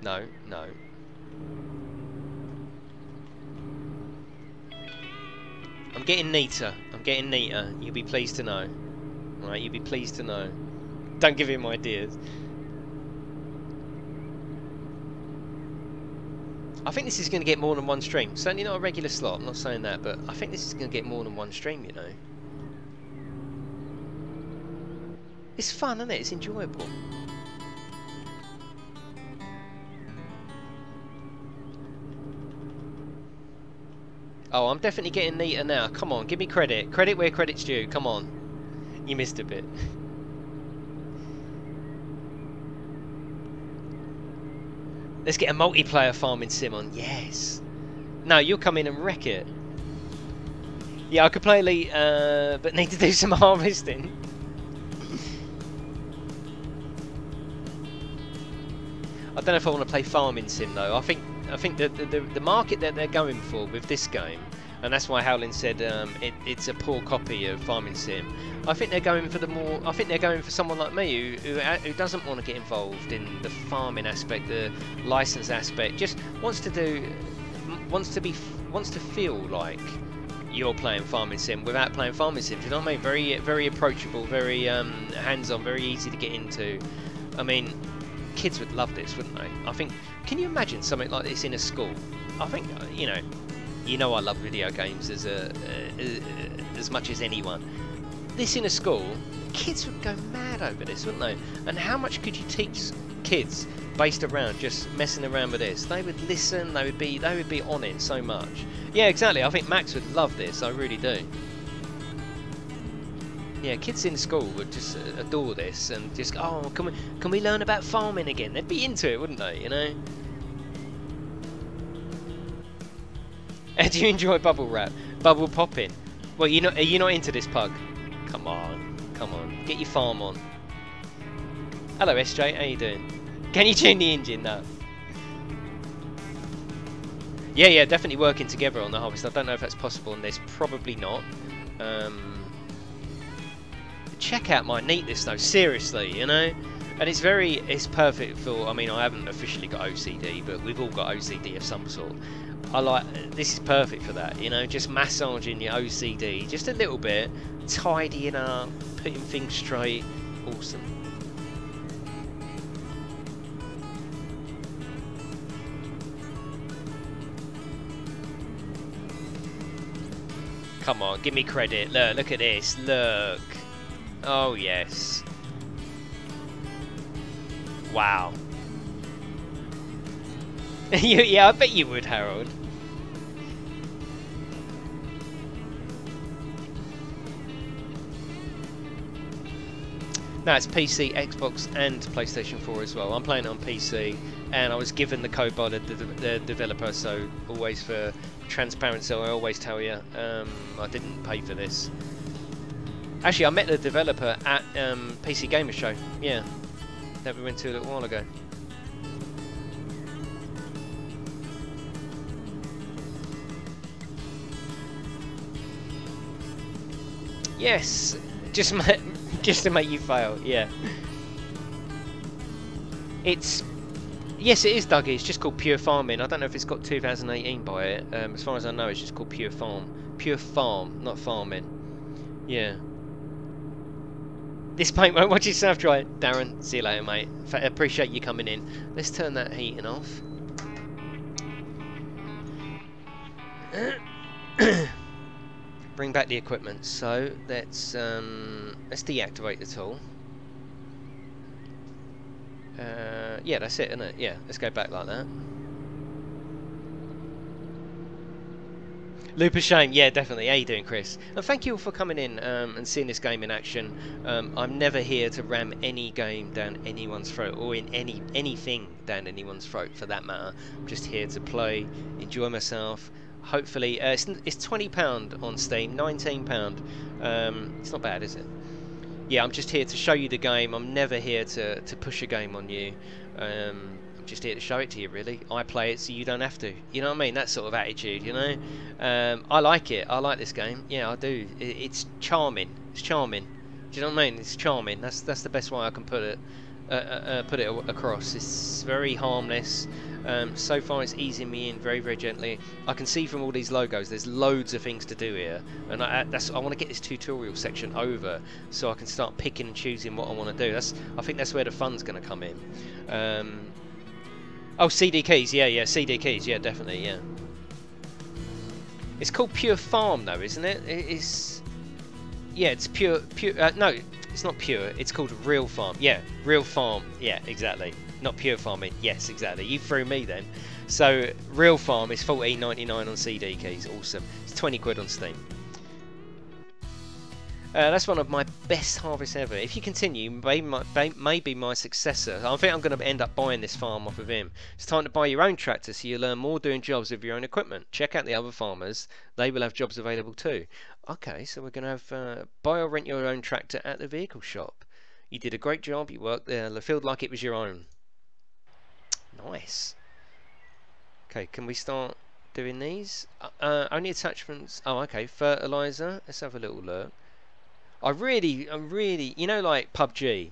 No, no. I'm getting neater. I'm getting neater. You'll be pleased to know. Alright, you'll be pleased to know. Don't give him ideas. I think this is going to get more than one stream. Certainly not a regular slot, I'm not saying that, but I think this is going to get more than one stream, you know. It's fun, isn't it? It's enjoyable. Oh, I'm definitely getting neater now. Come on, give me credit. Credit where credit's due. Come on. You missed a bit. <laughs> Let's get a multiplayer farming sim on. Yes. No, you'll come in and wreck it. Yeah, I could play Elite, uh, but <laughs> need to do some harvesting. I don't know if I want to play farming sim though. I think I think the, the, the market that they're going for with this game, and that's why Howlin said um, it, it's a poor copy of Farming Sim. I think they're going for the more. I think they're going for someone like me who who, who doesn't want to get involved in the farming aspect, the license aspect. Just wants to do, wants to be, wants to feel like you're playing Farming Sim without playing Farming Sim. Do you know what I mean? Very very approachable, very um, hands-on, very easy to get into. I mean, kids would love this, wouldn't they? I think. Can you imagine something like this in a school? I think uh, you know. You know I love video games as a, as much as anyone. This in a school, kids would go mad over this, wouldn't they? And how much could you teach kids based around just messing around with this? They would listen. They would be they would be on it so much. Yeah, exactly. I think Max would love this. I really do. Yeah, kids in school would just adore this and just oh, can we can we learn about farming again? They'd be into it, wouldn't they? You know. <laughs> Do you enjoy bubble wrap? Bubble popping? Well, you not are you not into this pug? Come on, come on, get your farm on. Hello, SJ. How you doing? Can you tune the engine now? Yeah, yeah, definitely working together on the harvest. I don't know if that's possible and there's Probably not. Um, check out my neatness though, seriously, you know? And it's very, it's perfect for, I mean, I haven't officially got OCD, but we've all got OCD of some sort. I like, this is perfect for that, you know, just massaging your OCD just a little bit, tidying up, putting things straight, awesome. Come on, give me credit. Look, look at this. Look. Oh, yes. Wow. <laughs> yeah, I bet you would, Harold. It's PC, Xbox, and PlayStation 4 as well. I'm playing on PC, and I was given the code by the, the, the developer, so always for transparency, I always tell you, um, I didn't pay for this. Actually, I met the developer at um, PC Gamer Show. Yeah, that we went to a little while ago. Yes, just <laughs> just to make you fail. Yeah. It's yes, it is Dougie. It's just called Pure Farming. I don't know if it's got 2018 by it. Um, as far as I know, it's just called Pure Farm. Pure Farm, not farming. Yeah. This paint won't watch yourself dry. Darren, see you later, mate. Appreciate you coming in. Let's turn that heating off. <clears throat> Bring back the equipment. So let's um, let's deactivate the tool. Uh, yeah, that's it, isn't it? Yeah, let's go back like that. Looper Shame, yeah, definitely. How you doing, Chris? And thank you all for coming in um, and seeing this game in action. Um, I'm never here to ram any game down anyone's throat, or in any anything down anyone's throat, for that matter. I'm just here to play, enjoy myself. Hopefully, uh, it's, it's twenty pound on Steam, nineteen pound. Um, it's not bad, is it? Yeah, I'm just here to show you the game. I'm never here to to push a game on you. Um, just here to show it to you really. I play it so you don't have to. You know what I mean? That sort of attitude you know? Um, I like it. I like this game. Yeah I do. It, it's charming. It's charming. Do you know what I mean? It's charming. That's that's the best way I can put it uh, uh, uh put it across. It's very harmless. Um, so far it's easing me in very very gently. I can see from all these logos there's loads of things to do here. And I, I want to get this tutorial section over so I can start picking and choosing what I want to do. That's I think that's where the fun's going to come in. Um, Oh, CD keys, yeah, yeah, CD keys, yeah, definitely, yeah. It's called Pure Farm, though, isn't it? It's yeah, it's pure, pure. Uh, no, it's not pure. It's called Real Farm. Yeah, Real Farm. Yeah, exactly. Not pure farming. Yes, exactly. You threw me then. So Real Farm is fourteen ninety nine on CD keys. Awesome. It's twenty quid on Steam. Uh, that's one of my best harvests ever. If you continue, maybe my, maybe my successor. I think I'm going to end up buying this farm off of him. It's time to buy your own tractor so you learn more doing jobs with your own equipment. Check out the other farmers. They will have jobs available too. Okay, so we're going to have uh, buy or rent your own tractor at the vehicle shop. You did a great job. You worked there. The field like it was your own. Nice. Okay, can we start doing these? Uh, uh only attachments. Oh, okay. Fertilizer. Let's have a little look. I really, I really, you know, like PUBG.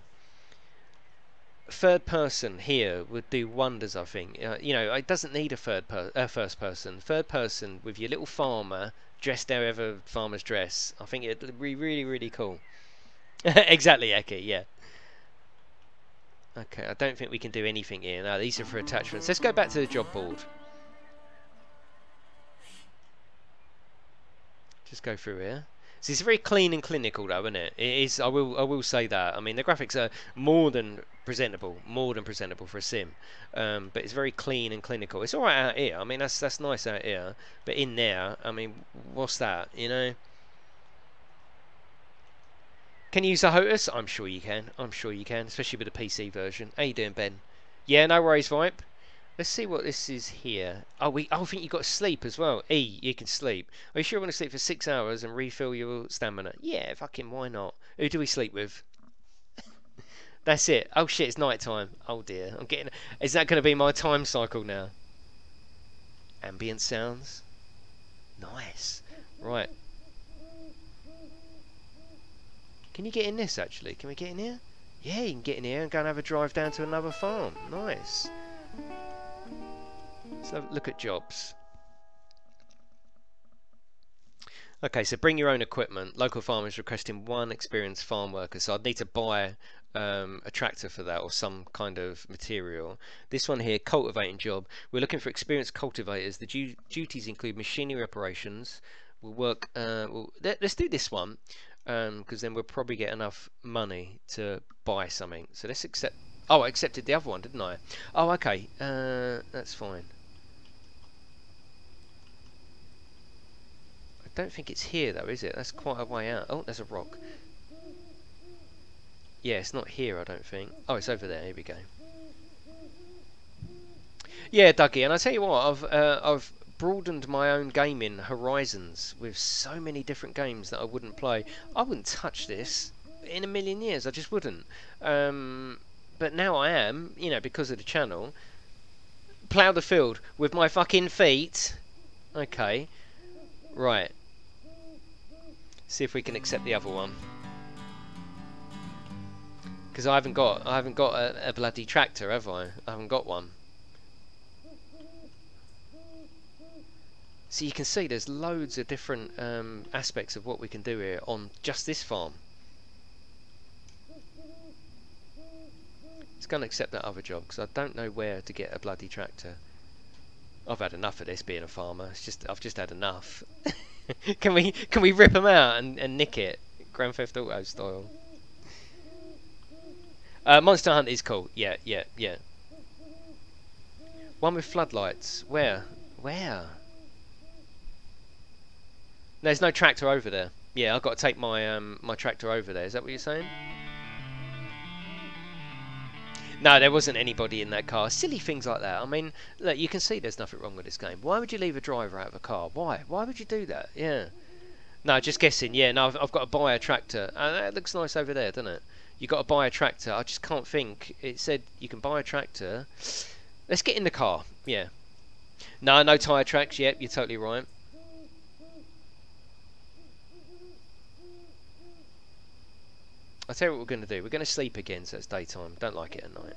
Third person here would do wonders. I think. Uh, you know, it doesn't need a third per uh, first person. Third person with your little farmer dressed however farmers dress. I think it'd be really, really cool. <laughs> exactly, Eki. Yeah. Okay, I don't think we can do anything here. No, these are for attachments. Let's go back to the job board. Just go through here. So it's very clean and clinical, though, isn't it? It is. I will. I will say that. I mean, the graphics are more than presentable, more than presentable for a sim. Um, but it's very clean and clinical. It's all right out here. I mean, that's that's nice out here. But in there, I mean, what's that? You know. Can you use a HOTAS? I'm sure you can. I'm sure you can, especially with the PC version. How you doing, Ben? Yeah, no worries, Vipe. Let's see what this is here. Oh, we. Oh, I think you got to sleep as well. E, you can sleep. Are you sure you want to sleep for six hours and refill your stamina? Yeah, fucking why not? Who do we sleep with? <laughs> That's it. Oh shit, it's night time. Oh dear, I'm getting. Is that going to be my time cycle now? Ambient sounds. Nice. Right. Can you get in this actually? Can we get in here? Yeah, you can get in here and go and have a drive down to another farm. Nice. So look at jobs. Okay, so bring your own equipment. Local farmers requesting one experienced farm worker. So I'd need to buy um, a tractor for that or some kind of material. This one here, cultivating job. We're looking for experienced cultivators. The du duties include machinery operations. We'll work. Uh, we'll, let, us do this one because um, then we'll probably get enough money to buy something. So let's accept. Oh, I accepted the other one, didn't I? Oh, okay. Uh, that's fine. Don't think it's here though, is it? That's quite a way out. Oh, there's a rock. Yeah, it's not here, I don't think. Oh, it's over there. Here we go. Yeah, Dougie, and I tell you what, I've uh, I've broadened my own gaming horizons with so many different games that I wouldn't play. I wouldn't touch this in a million years. I just wouldn't. Um, but now I am, you know, because of the channel. Plough the field with my fucking feet. Okay. Right. See if we can accept the other one. Because I haven't got I haven't got a, a bloody tractor, have I? I haven't got one. So you can see there's loads of different um, aspects of what we can do here on just this farm. Let's go and accept that other job because I don't know where to get a bloody tractor. I've had enough of this being a farmer. It's just I've just had enough. <laughs> <laughs> can we can we rip them out and, and nick it, Grand Theft Auto style? Uh, Monster Hunt is cool. Yeah, yeah, yeah. One with floodlights. Where? Where? There's no tractor over there. Yeah, I've got to take my um my tractor over there. Is that what you're saying? No, there wasn't anybody in that car. Silly things like that. I mean, look, you can see there's nothing wrong with this game. Why would you leave a driver out of a car? Why? Why would you do that? Yeah. No, just guessing. Yeah, no, I've, I've got to buy a tractor. Uh, that looks nice over there, doesn't it? you got to buy a tractor. I just can't think. It said you can buy a tractor. Let's get in the car. Yeah. No, no tyre tracks. Yep, you're totally right. I'll tell you what we're going to do. We're going to sleep again, so it's daytime. Don't like it at night.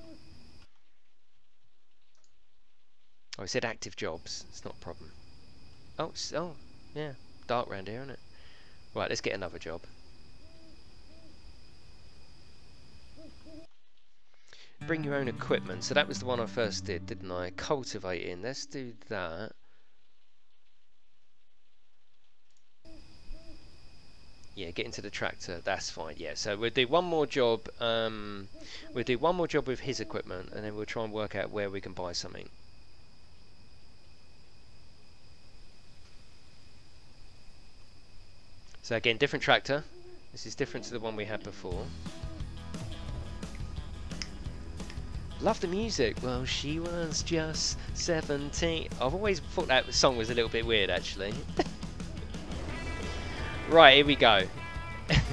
Oh, it said active jobs. It's not a problem. Oh, oh, yeah. Dark round here, isn't it? Right, let's get another job. Bring your own equipment. So that was the one I first did, didn't I? Cultivating. Let's do that. Yeah, get into the tractor. That's fine. Yeah, so we'll do one more job. Um, we'll do one more job with his equipment, and then we'll try and work out where we can buy something. So again, different tractor. This is different to the one we had before. Love the music. Well, she was just 17. I've always thought that song was a little bit weird, actually. <laughs> right, here we go. <laughs>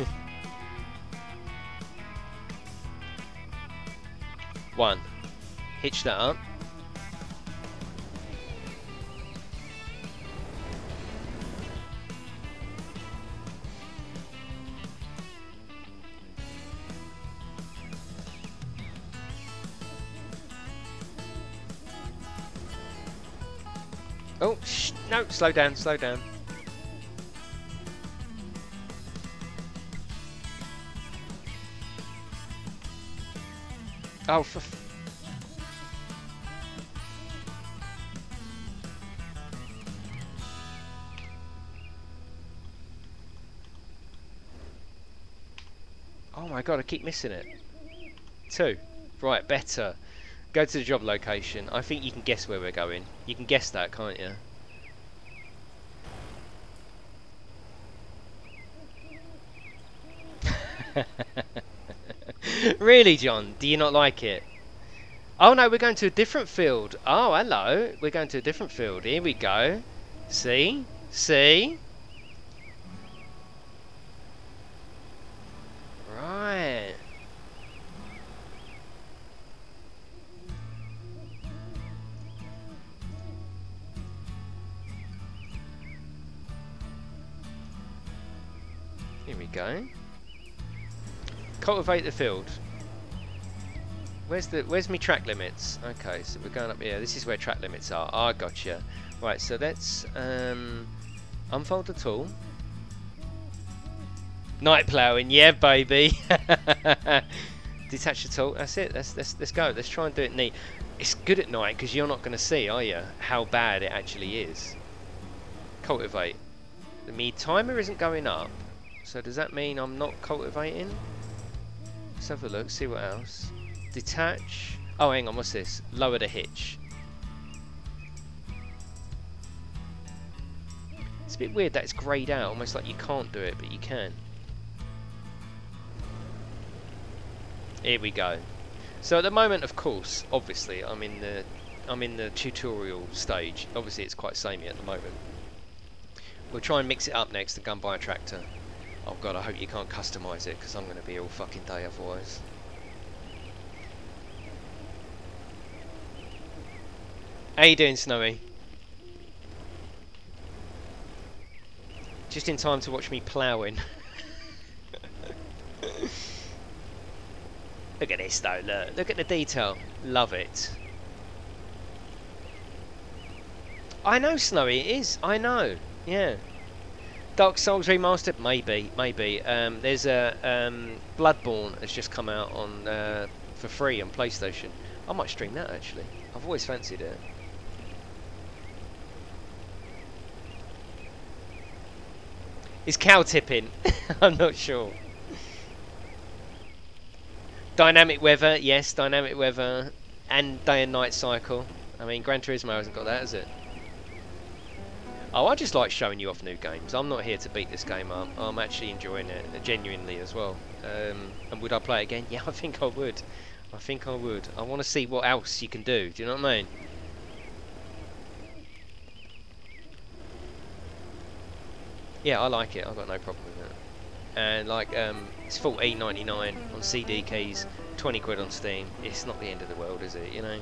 One. Hitch that up. Oh, shh, no, slow down, slow down. Oh, Oh my god, I keep missing it. Two. Right, better. Go to the job location. I think you can guess where we're going. You can guess that, can't you? <laughs> really, John? Do you not like it? Oh no, we're going to a different field. Oh, hello. We're going to a different field. Here we go. See? See? Right. Here we go. Cultivate the field. Where's the where's my track limits? Okay, so we're going up here. This is where track limits are. I oh, gotcha. Right, so let's um, unfold the tool. Night ploughing, yeah, baby. <laughs> Detach the tool. That's it. Let's let's let's go. Let's try and do it neat. It's good at night because you're not going to see, are you, how bad it actually is. Cultivate. The me timer isn't going up. So does that mean I'm not cultivating? Let's have a look, see what else. Detach. Oh, hang on, what's this? Lower the hitch. It's a bit weird that it's greyed out, almost like you can't do it, but you can. Here we go. So at the moment, of course, obviously, I'm in the I'm in the tutorial stage. Obviously, it's quite samey at the moment. We'll try and mix it up next the go and buy a tractor. Oh god, I hope you can't customise it because I'm going to be all fucking day otherwise. How you doing, Snowy? Just in time to watch me ploughing. <laughs> look at this though, look. Look at the detail. Love it. I know, Snowy, it is. I know. Yeah. Dark Souls remastered? Maybe, maybe. Um, there's a um, Bloodborne has just come out on uh, for free on PlayStation. I might stream that actually. I've always fancied it. Is cow tipping? <laughs> I'm not sure. Dynamic weather, yes, dynamic weather, and day and night cycle. I mean, Gran Turismo hasn't got that, has it? Oh, I just like showing you off new games. I'm not here to beat this game up. I'm actually enjoying it, genuinely as well. Um, and would I play it again? <laughs> Yeah, I think I would. I think I would. I want to see what else you can do. Do you know what I mean? Yeah, I like it. I've got no problem with it. And like, um, it's 14.99 on CD keys, 20 quid on Steam. It's not the end of the world, is it? You know.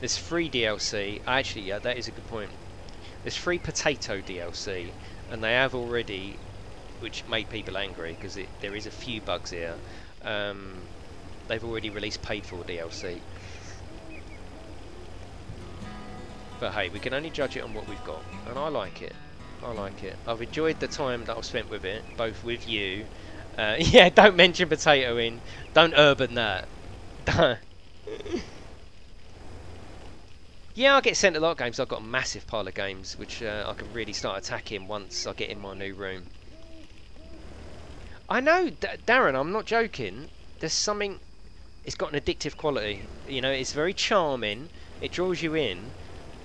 There's free DLC. Actually, yeah, that is a good point. There's free potato DLC, and they have already, which made people angry because there is a few bugs here. Um, they've already released paid for DLC. But hey, we can only judge it on what we've got, and I like it. I like it. I've enjoyed the time that I've spent with it, both with you. Uh, <laughs> yeah, don't mention potato in. Don't urban that. <laughs> yeah, I get sent a lot of games. I've got a massive pile of games, which uh, I can really start attacking once I get in my new room. I know, D Darren, I'm not joking. There's something it's got an addictive quality. You know, it's very charming. It draws you in,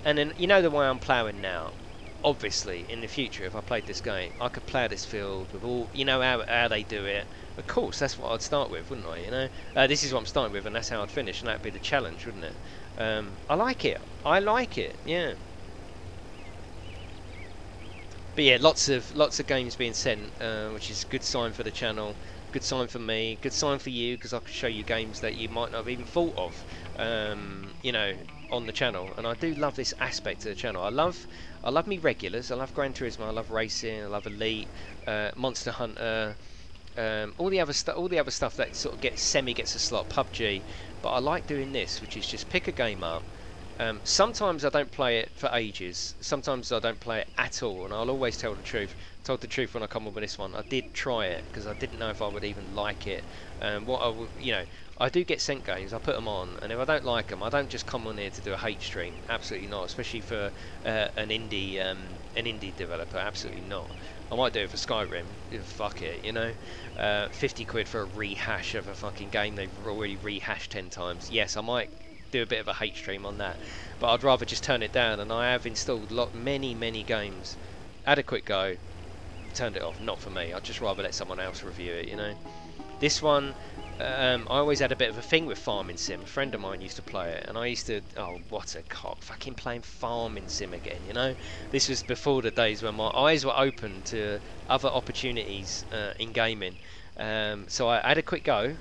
and then you know the way I'm ploughing now. Obviously, in the future, if I played this game, I could play this field with all. You know how how they do it. Of course, that's what I'd start with, wouldn't I? You know, uh, this is what I'm starting with, and that's how I'd finish, and that'd be the challenge, wouldn't it? Um, I like it. I like it. Yeah. But yeah, lots of lots of games being sent, uh, which is a good sign for the channel good sign for me, good sign for you because I can show you games that you might not have even thought of, um, you know, on the channel. And I do love this aspect of the channel. I love, I love me regulars. I love Gran Turismo. I love racing. I love Elite, uh, Monster Hunter, um, all the other stuff, all the other stuff that sort of gets semi gets a slot, PUBG. But I like doing this, which is just pick a game up. Um, sometimes I don't play it for ages. Sometimes I don't play it at all, and I'll always tell the truth told the truth when I come up with this one. I did try it because I didn't know if I would even like it. Um, what I would, you know, I do get sent games. I put them on, and if I don't like them, I don't just come on here to do a hate stream. Absolutely not. Especially for uh, an indie, um, an indie developer. Absolutely not. I might do it for Skyrim. Fuck it, you know. Uh, 50 quid for a rehash of a fucking game they've already rehashed 10 times. Yes, I might do a bit of a hate stream on that, but I'd rather just turn it down. And I have installed lot, many, many games. Had a quick go, turned it off. Not for me. I'd just rather let someone else review it, you know. This one, um, I always had a bit of a thing with Farming Sim. A friend of mine used to play it, and I used to, oh, what a cock, fucking playing Farming Sim again, you know? This was before the days when my eyes were open to other opportunities uh, in gaming. Um, so I had a quick go,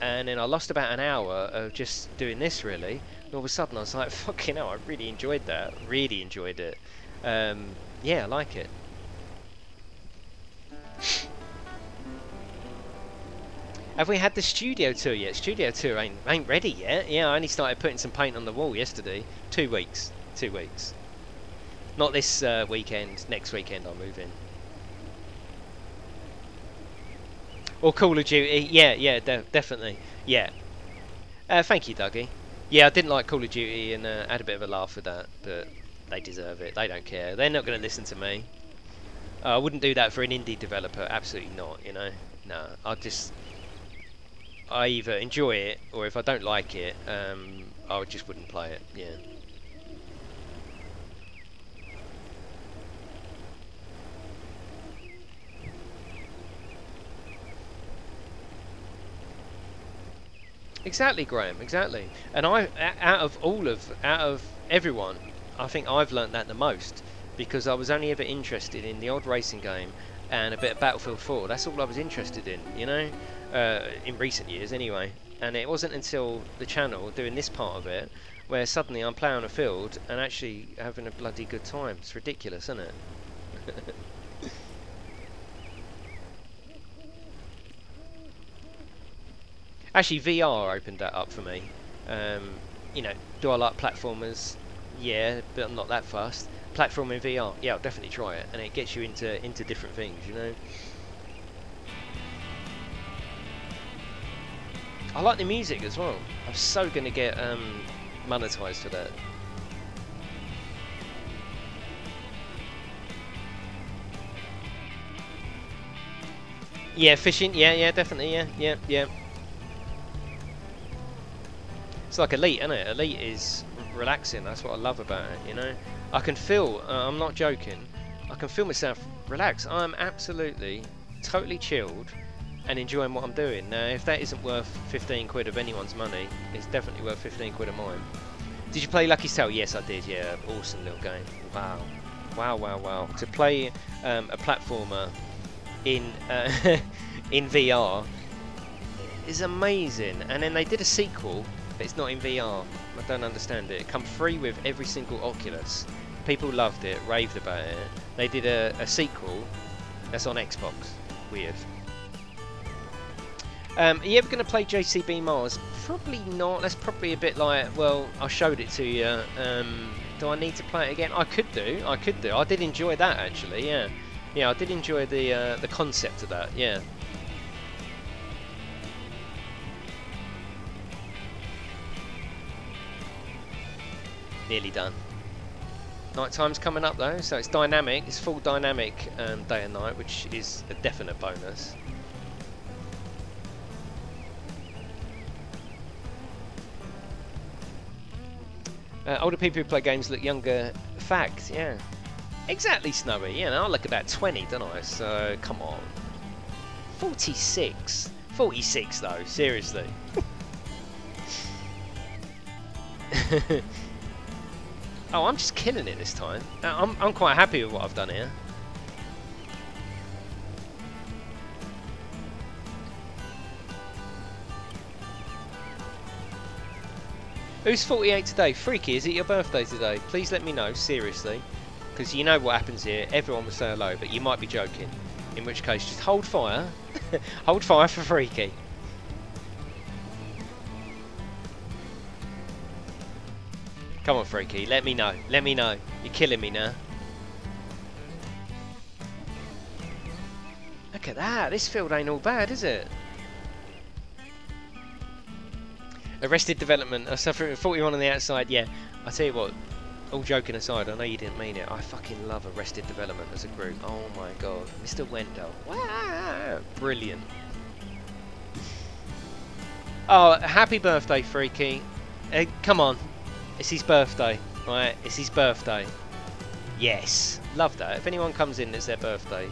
and then I lost about an hour of just doing this, really. And all of a sudden I was like, <laughs> fucking hell, I really enjoyed that. Really enjoyed it. Um, yeah, I like it. Have we had the studio tour yet? Studio tour ain't, ain't ready yet. Yeah, I only started putting some paint on the wall yesterday. Two weeks. Two weeks. Not this uh, weekend. Next weekend I'll move in. Or Call of Duty. Yeah, yeah, de definitely. Yeah. Uh, thank you, Dougie. Yeah, I didn't like Call of Duty and uh, had a bit of a laugh with that, but they deserve it. They don't care. They're not going to listen to me. Uh, I wouldn't do that for an indie developer. Absolutely not. You know, no. I just I either enjoy it or if I don't like it, um, I just wouldn't play it. Yeah. Exactly, Graham. Exactly. And I, out of all of, out of everyone, I think I've learnt that the most because I was only ever interested in the odd racing game and a bit of Battlefield 4. That's all I was interested in, you know, uh, in recent years anyway. And it wasn't until the channel doing this part of it where suddenly I'm playing a field and actually having a bloody good time. It's ridiculous, isn't it? <laughs> actually, VR opened that up for me. Um, you know, do I like platformers? Yeah, but I'm not that fast platform in VR, yeah, I'll definitely try it, and it gets you into into different things, you know. I like the music as well. I'm so gonna get um, monetized for that. Yeah, fishing. Yeah, yeah, definitely. Yeah, yeah, yeah. It's like Elite, isn't it? Elite is relaxing. That's what I love about it. You know, I can feel. Uh, I'm not joking. I can feel myself relax. I'm absolutely, totally chilled and enjoying what I'm doing. Now, if that isn't worth 15 quid of anyone's money, it's definitely worth 15 quid of mine. Did you play Lucky's Tale? Yes, I did. Yeah, awesome little game. Wow, wow, wow, wow. To play um, a platformer in uh, <laughs> in VR is amazing. And then they did a sequel, but it's not in VR. I don't understand it. It come free with every single Oculus. People loved it, raved about it. They did a, a sequel that's on Xbox. Weird. Um, are you ever going to play JCB Mars? Probably not. That's probably a bit like, well, I showed it to you. Um, do I need to play it again? I could do. I could do. I did enjoy that actually. Yeah, yeah. I did enjoy the uh, the concept of that. Yeah. Nearly done. Night time's coming up though, so it's dynamic. It's full dynamic um, day and night, which is a definite bonus. Uh, older people who play games look younger. Fact, yeah. Exactly, Snowy. You know, I look about 20, don't I? So, come on. 46. 46, though. Seriously. <laughs> oh, I'm just killing it this time. Uh, I'm, I'm quite happy with what I've done here. Who's 48 today? Freaky, is it your birthday today? Please let me know, seriously. Because you know what happens here. Everyone will say hello, but you might be joking. In which case, just hold fire. <laughs> hold fire for Freaky. Come on, Freaky, let me know. Let me know. You're killing me now. Look at that. This field ain't all bad, is it? Arrested Development. I suffer 41 on the outside. Yeah, I tell you what. All joking aside, I know you didn't mean it. I fucking love Arrested Development as a group. Oh my god, Mr. Wendell. Wow, brilliant. Oh, happy birthday, Freaky. Uh, come on, it's his birthday, right? It's his birthday. Yes, love that. If anyone comes in, it's their birthday.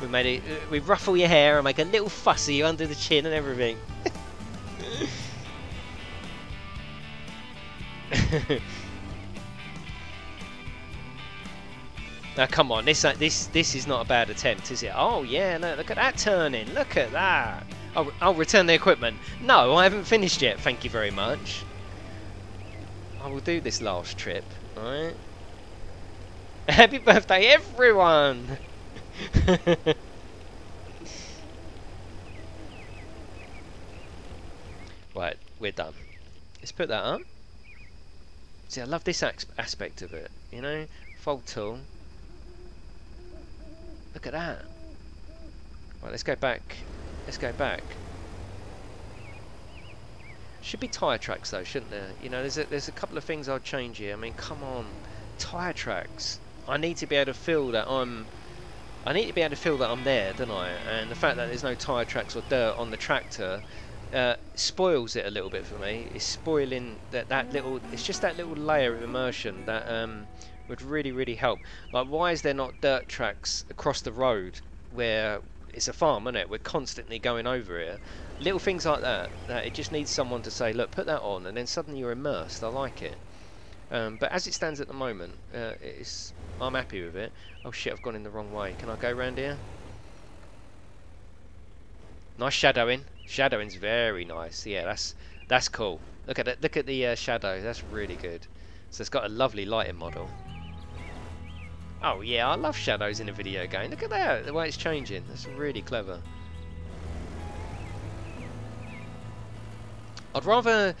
We made it. Uh, we ruffle your hair and make a little fussy under the chin and everything. <laughs> now come on, this uh, this this is not a bad attempt, is it? Oh yeah, look, at that turning. Look at that. I'll, I'll return the equipment. No, I haven't finished yet. Thank you very much. I will do this last trip. Alright. <laughs> Happy birthday, everyone! <laughs> right, we're done. Let's put that up. See, I love this aspect of it, you know? Fold tool. Look at that. Right, let's go back. Let's go back. Should be tyre tracks though, shouldn't there? You know, there's a, there's a couple of things I'd change here. I mean, come on. Tyre tracks. I need to be able to feel that I'm... I need to be able to feel that I'm there, don't I? And the fact that there's no tyre tracks or dirt on the tractor uh, spoils it a little bit for me. It's spoiling that that little. It's just that little layer of immersion that um, would really really help. Like, why is there not dirt tracks across the road where it's a farm, isn't it? We're constantly going over here. Little things like that. That it just needs someone to say, look, put that on, and then suddenly you're immersed. I like it. Um, but as it stands at the moment, uh, it's I'm happy with it. Oh shit, I've gone in the wrong way. Can I go around here? Nice shadowing. Shadowing's very nice. Yeah, that's that's cool. Look at it. Look at the uh, shadow. That's really good. So it's got a lovely lighting model. Oh yeah, I love shadows in a video game. Look at that, the way it's changing. That's really clever. I'd rather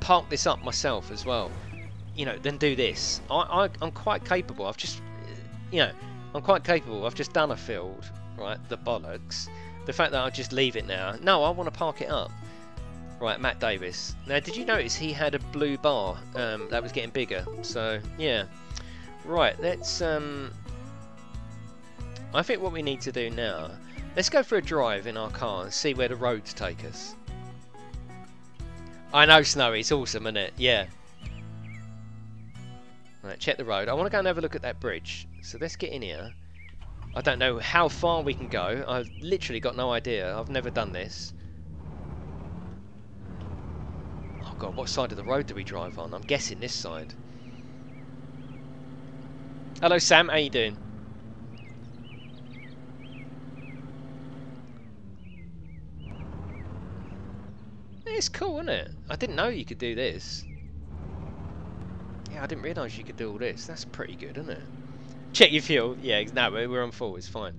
park this up myself as well, you know, than do this. I, I, I'm quite capable. I've just, you know, I'm quite capable. I've just done a field, right? The bollocks the fact that I just leave it now. No, I want to park it up. Right, Matt Davis. Now, did you notice he had a blue bar um, that was getting bigger? So, yeah. Right, let's. Um, I think what we need to do now. Let's go for a drive in our car and see where the roads take us. I know, Snowy. It's awesome, isn't it? Yeah. Right, check the road. I want to go and have a look at that bridge. So let's get in here. I don't know how far we can go. I've literally got no idea. I've never done this. Oh god, what side of the road do we drive on? I'm guessing this side. Hello Sam, how you doing? It's cool, isn't it? I didn't know you could do this. Yeah, I didn't realise you could do all this. That's pretty good, isn't it? Check your fuel. Yeah, no, we're on full. It's fine.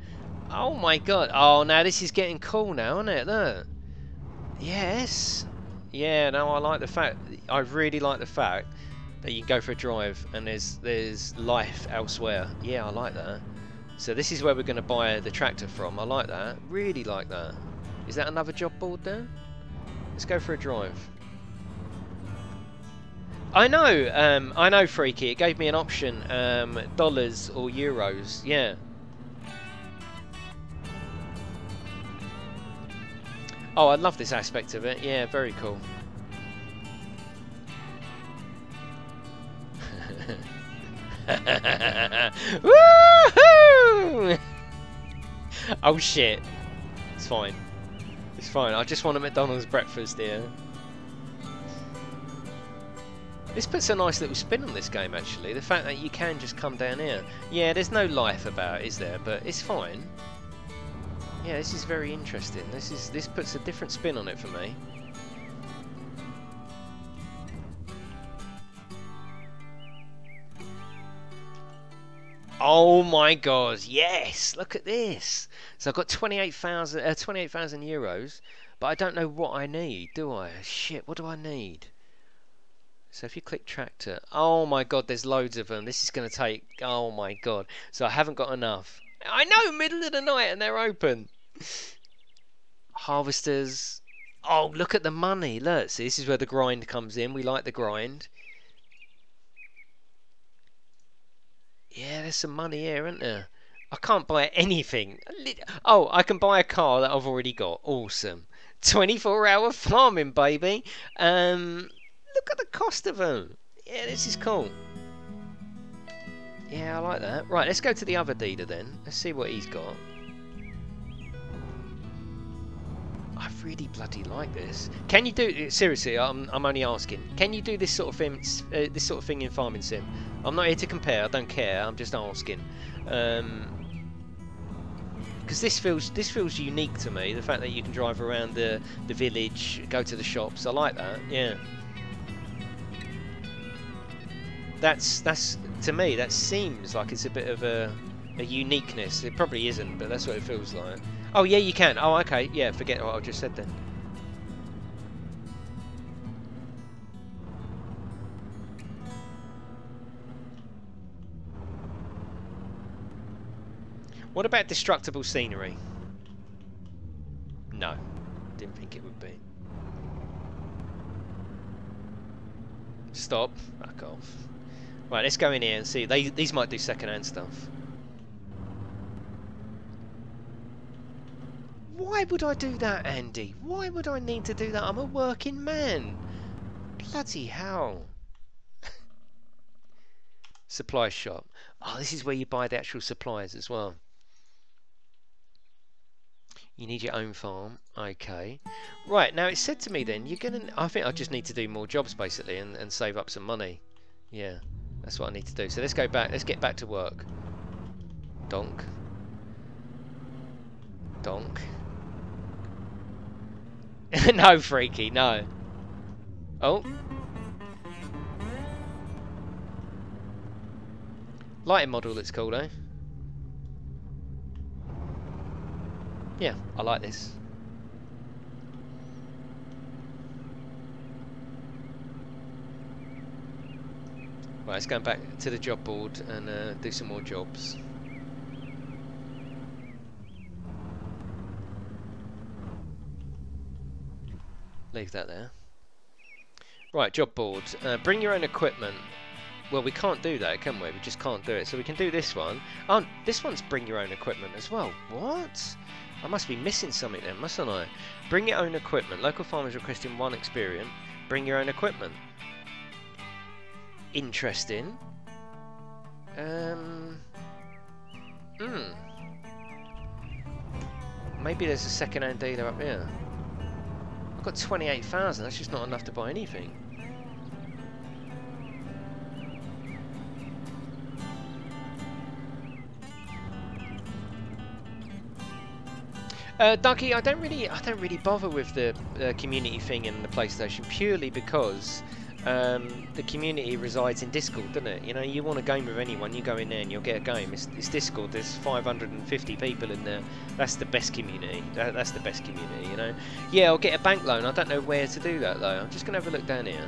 Oh my god. Oh, now this is getting cool now, isn't it? Look. Yes. Yeah, no, I like the fact. I really like the fact that you go for a drive and there's there's life elsewhere. Yeah, I like that. So this is where we're going to buy the tractor from. I like that. Really like that. Is that another job board there? Let's go for a drive. I know, um, I know, Freaky. It gave me an option, um, dollars or euros. Yeah. Oh, I love this aspect of it. Yeah, very cool. <laughs> Woohoo! <laughs> oh shit. It's fine. It's fine. I just want a McDonald's breakfast here. This puts a nice little spin on this game actually, the fact that you can just come down here. Yeah, there's no life about it, is there? But it's fine. Yeah, this is very interesting. This is this puts a different spin on it for me. Oh my god, yes! Look at this! So I've got 28,000 uh, 28,000 euros, but I don't know what I need, do I? Shit, what do I need? So if you click tractor, oh my god, there's loads of them. This is going to take, oh my god. So I haven't got enough. I know, middle of the night and they're open. Harvesters. Oh, look at the money. Look, see, this is where the grind comes in. We like the grind. Yeah, there's some money here, isn't there? I can't buy anything. Oh, I can buy a car that I've already got. Awesome. 24 hour farming, baby. Um, look at the cost of them. Yeah, this is cool. Yeah, I like that. Right, let's go to the other dealer then. Let's see what he's got. I really bloody like this. Can you do seriously? I'm I'm only asking. Can you do this sort of thing? Uh, this sort of thing in farming sim? I'm not here to compare. I don't care. I'm just asking. Um, because this feels this feels unique to me. The fact that you can drive around the the village, go to the shops. I like that. Yeah. That's that's to me that seems like it's a bit of a a uniqueness. It probably isn't, but that's what it feels like. Oh, yeah, you can. Oh, okay. Yeah, forget what I just said then. What about destructible scenery? No, didn't think it would be. Stop. Back off. Right, let's go in here and see. They, these might do second-hand stuff. Why would I do that, Andy? Why would I need to do that? I'm a working man. Bloody hell. <laughs> Supply shop. Oh, this is where you buy the actual supplies as well. You need your own farm. Okay. Right, now it said to me then, you're gonna... I think I just need to do more jobs, basically, and, and save up some money. Yeah, that's what I need to do. So let's go back. Let's get back to work. Donk. Donk. <laughs> no, Freaky, no. Oh. Lighting model looks cool, though. Yeah, I like this. Right, let's go back to the job board and uh, do some more jobs. leave that there. Right, job board. Uh, bring your own equipment. Well, we can't do that, can we? We just can't do it. So we can do this one. Oh, this one's bring your own equipment as well. What? I must be missing something then, mustn't I? Bring your own equipment. Local farmers requesting one experience. Bring your own equipment. Interesting. Um. Hmm. Maybe there's a second-hand dealer up here. I've got 28,000. That's just not enough to buy anything. Uh, Ducky, I don't really, I don't really bother with the uh, community thing in the PlayStation purely because um, the community resides in Discord, doesn't it? You know, you want a game with anyone, you go in there and you'll get a game. It's, it's Discord. There's 550 people in there. That's the best community. That, that's the best community. You know. Yeah, I'll get a bank loan. I don't know where to do that though. I'm just gonna have a look down here.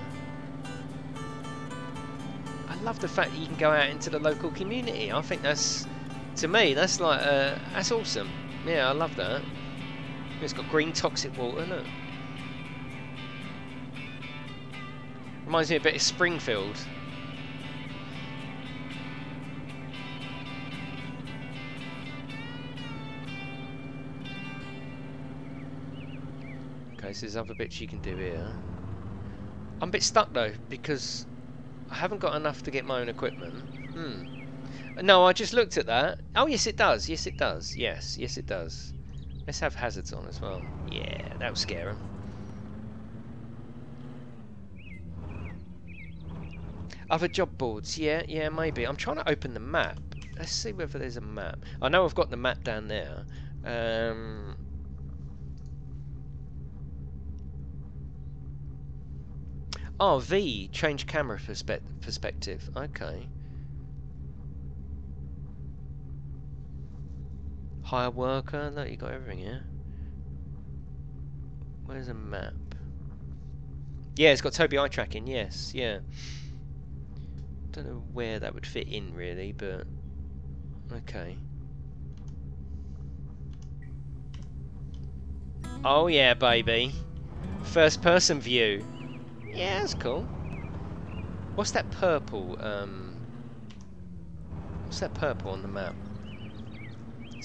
I love the fact that you can go out into the local community. I think that's, to me, that's like, uh, that's awesome. Yeah, I love that. It's got green toxic water, look. Reminds me a bit of Springfield. Okay, so there's other bits you can do here. I'm a bit stuck though, because I haven't got enough to get my own equipment. Hmm. No, I just looked at that. Oh yes it does, yes it does, yes, yes it does. Let's have hazards on as well. Yeah, that would scare him. Other job boards, yeah, yeah, maybe. I'm trying to open the map. Let's see whether there's a map. I know I've got the map down there. Um, oh, V, change camera perspe perspective. Okay. Hire worker, look, you got everything here. Where's a map? Yeah, it's got Tobii eye tracking, yes, yeah. Don't know where that would fit in really, but okay. Oh yeah, baby. First person view. Yeah, that's cool. What's that purple, um... What's that purple on the map?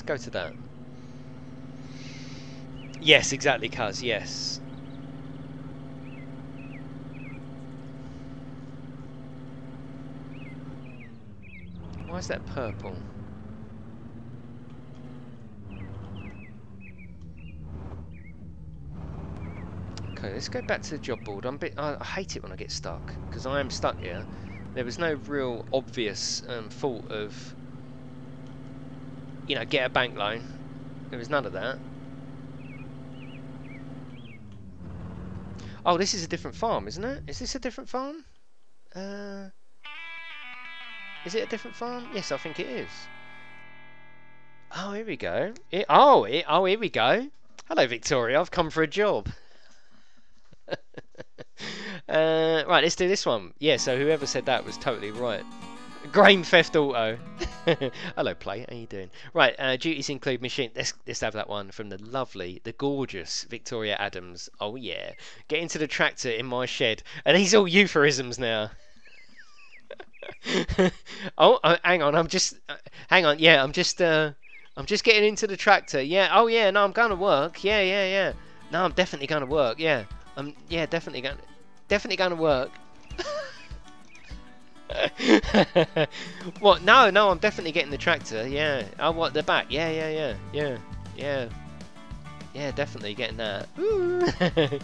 Go to that. Yes, exactly, cuz, yes. Why is that purple? Okay, let's go back to the job board. I'm bit, I, I hate it when I get stuck, because I am stuck here. There was no real obvious um, fault of you know, get a bank loan. There was none of that. Oh, this is a different farm, isn't it? Is this a different farm? Uh, is it a different farm? Yes, I think it is. Oh, here we go. It, oh, it, oh, here we go. Hello, Victoria. I've come for a job. <laughs> uh, right, let's do this one. Yeah, so whoever said that was totally right. Grain Theft Auto. <laughs> Hello, Play. How are you doing? Right, uh, duties include machine. Let's, let's have that one from the lovely, the gorgeous Victoria Adams. Oh, yeah. Get into the tractor in my shed. And these all euphemisms now. <laughs> oh, uh, hang on. I'm just... Uh, hang on. Yeah, I'm just... Uh, I'm just getting into the tractor. Yeah. Oh, yeah. No, I'm going to work. Yeah, yeah, yeah. No, I'm definitely going to work. Yeah. I'm... Yeah, definitely going... Definitely going to work. <laughs> <laughs> what? No, no, I'm definitely getting the tractor. Yeah. Oh, I want the back. Yeah, yeah, yeah, yeah, yeah, yeah. Definitely getting that. <laughs>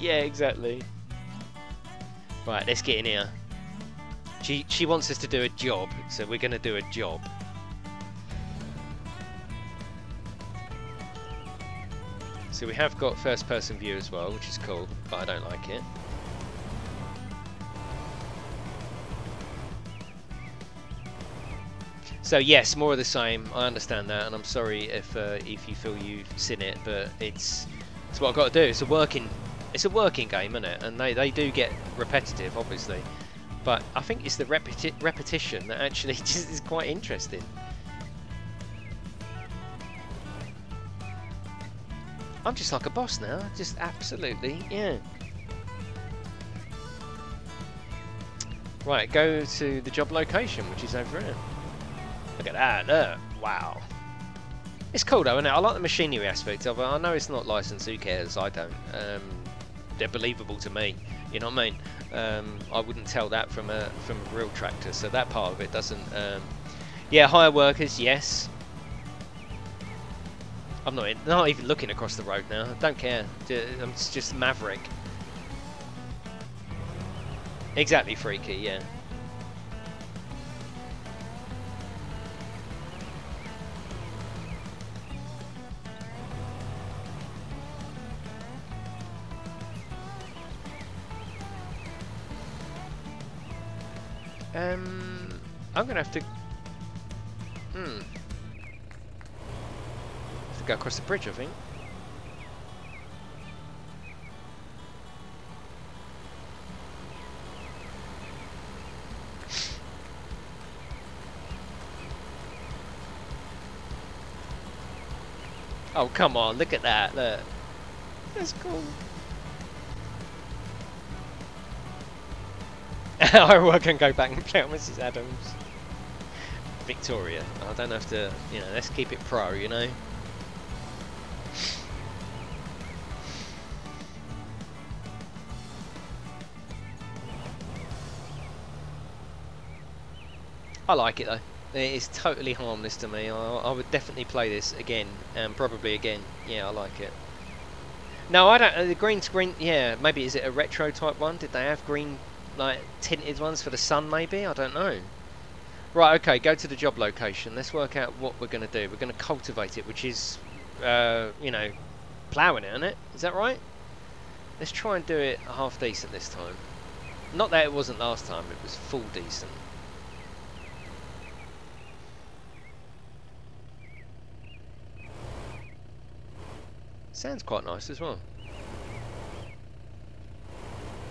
yeah, exactly. Right, let's get in here. She she wants us to do a job, so we're gonna do a job. So we have got first person view as well, which is cool, but I don't like it. So yes, more of the same. I understand that, and I'm sorry if uh, if you feel you've seen it, but it's it's what I've got to do. It's a working it's a working game, isn't it? And they they do get repetitive, obviously, but I think it's the repeti repetition that actually <laughs> is quite interesting. I'm just like a boss now. Just absolutely, yeah. Right, go to the job location, which is over here. Look at that. Wow. It's cool though, isn't it? I like the machinery aspect of it. I know it's not licensed, who cares? I don't. Um, they're believable to me. You know what I mean? Um, I wouldn't tell that from a from a real tractor, so that part of it doesn't. Um, yeah, hire workers, yes. I'm not not even looking across the road now. I don't care. I'm just Maverick. Exactly, freaky. Yeah. Um, I'm gonna have to. Hmm. Have to go across the bridge, I think. Oh, come on, look at that, look. That's cool. <laughs> I can go back and play on Mrs. Adams. Victoria. I don't have to, you know, let's keep it pro, you know? I like it though. It is totally harmless to me. I, I would definitely play this again, and probably again. Yeah, I like it. No, I don't. Uh, the green screen. Yeah, maybe is it a retro type one? Did they have green like tinted ones for the sun? Maybe I don't know. Right. Okay. Go to the job location. Let's work out what we're going to do. We're going to cultivate it, which is, uh, you know, ploughing it, isn't it? Is that right? Let's try and do it half decent this time. Not that it wasn't last time. It was full decent. Sounds quite nice as well.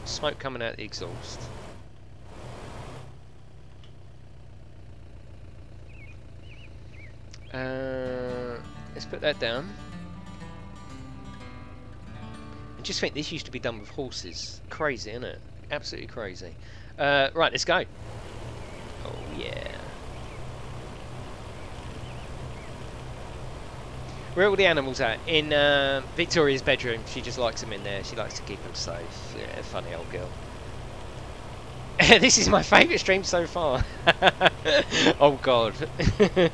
Smoke coming out the exhaust. Uh, let's put that down. I just think this used to be done with horses. Crazy, isn't it? Absolutely crazy. Uh, right, let's go. Oh yeah. Where are all the animals at? In uh, Victoria's bedroom. She just likes them in there. She likes to keep them safe. Yeah, funny old girl. <laughs> this is my favourite stream so far. <laughs> oh god. <laughs>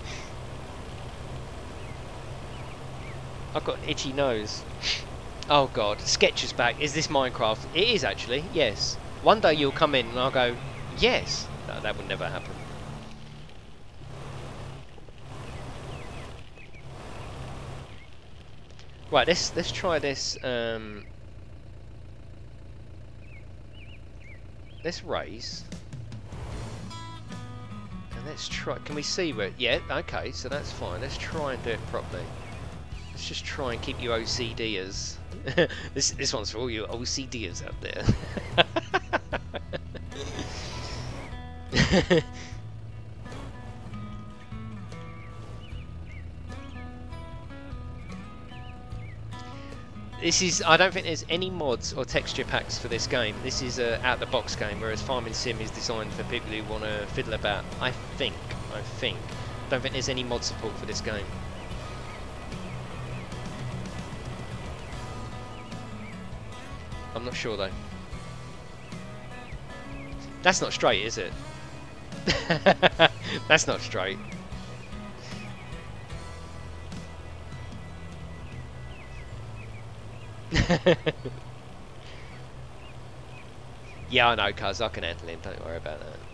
I've got an itchy nose. Oh god. Sketchers back. Is this Minecraft? It is actually. Yes. One day you'll come in and I'll go, yes. No, that would never happen. Right, let's let's try this. Um, let's raise, and let's try. Can we see where? Yeah, okay, so that's fine. Let's try and do it properly. Let's just try and keep you OCDers. <laughs> this this one's for all you OCDers out there. <laughs> <laughs> This is, I don't think there's any mods or texture packs for this game. This is a out-the-box game, whereas Farming Sim is designed for people who want to fiddle about. I think, I think. Don't think there's any mod support for this game. I'm not sure though. That's not straight, is it? <laughs> That's not straight. <laughs> yeah, I know, cuz. I can handle him. Don't worry about that.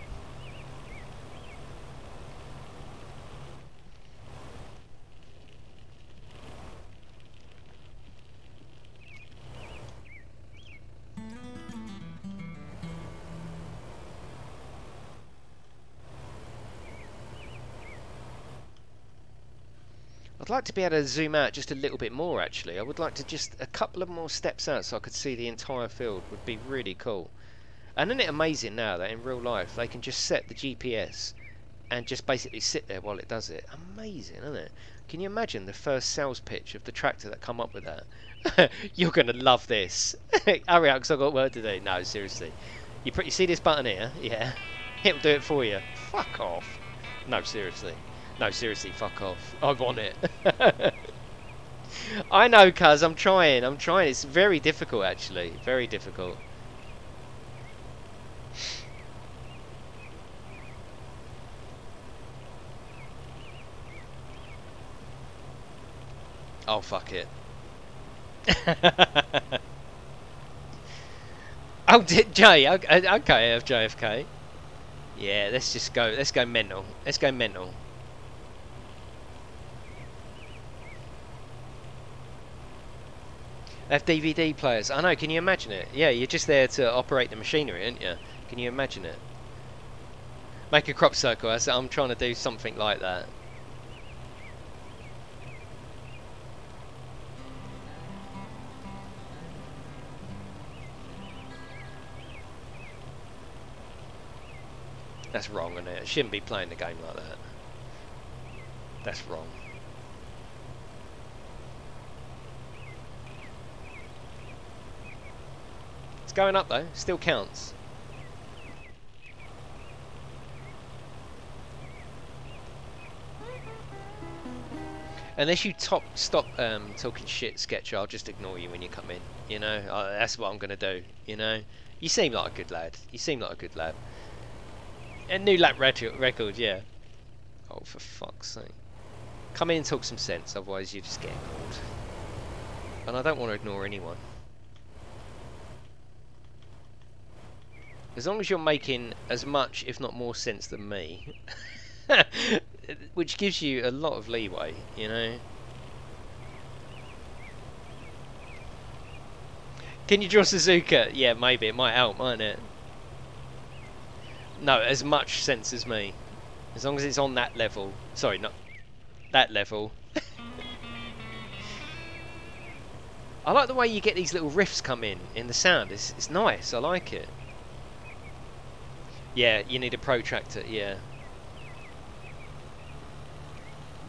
I'd like to be able to zoom out just a little bit more actually. I would like to just a couple of more steps out so I could see the entire field would be really cool. And isn't it amazing now that in real life they can just set the GPS and just basically sit there while it does it. Amazing, isn't it? Can you imagine the first sales pitch of the tractor that come up with that? <laughs> You're gonna love this. <laughs> Hurry up, because I've got work to do. No, seriously. You, you see this button here? Yeah. <laughs> It'll do it for you. Fuck off. No, seriously. No, seriously, fuck off. I want it. <laughs> I know, cuz. I'm trying. I'm trying. It's very difficult, actually. Very difficult. Oh, fuck it. <laughs> oh, did Jay? Okay, okay, JFK. Yeah, let's just go. Let's go mental. Let's go mental. Have DVD players. I know, can you imagine it? Yeah, you're just there to operate the machinery, aren't you? Can you imagine it? Make a crop circle. I'm trying to do something like that. That's wrong, isn't? It shouldn't be playing the game like that. That's wrong. It's going up though, still counts. Unless you top stop um, talking shit, sketch, I'll just ignore you when you come in. You know, that's what I'm gonna do. You know, you seem like a good lad. You seem like a good lad. A new lap record, yeah. Oh, for fuck's sake. Come in and talk some sense, otherwise you're just get ignored. And I don't want to ignore anyone. As long as you're making as much, if not more sense than me. <laughs> Which gives you a lot of leeway, you know? Can you draw Suzuka? Yeah, maybe. It might help, mightn't it? No, as much sense as me. As long as it's on that level. Sorry, not that level. <laughs> I like the way you get these little riffs come in, in the sound. It's, it's nice, I like it. Yeah, you need a protractor, yeah.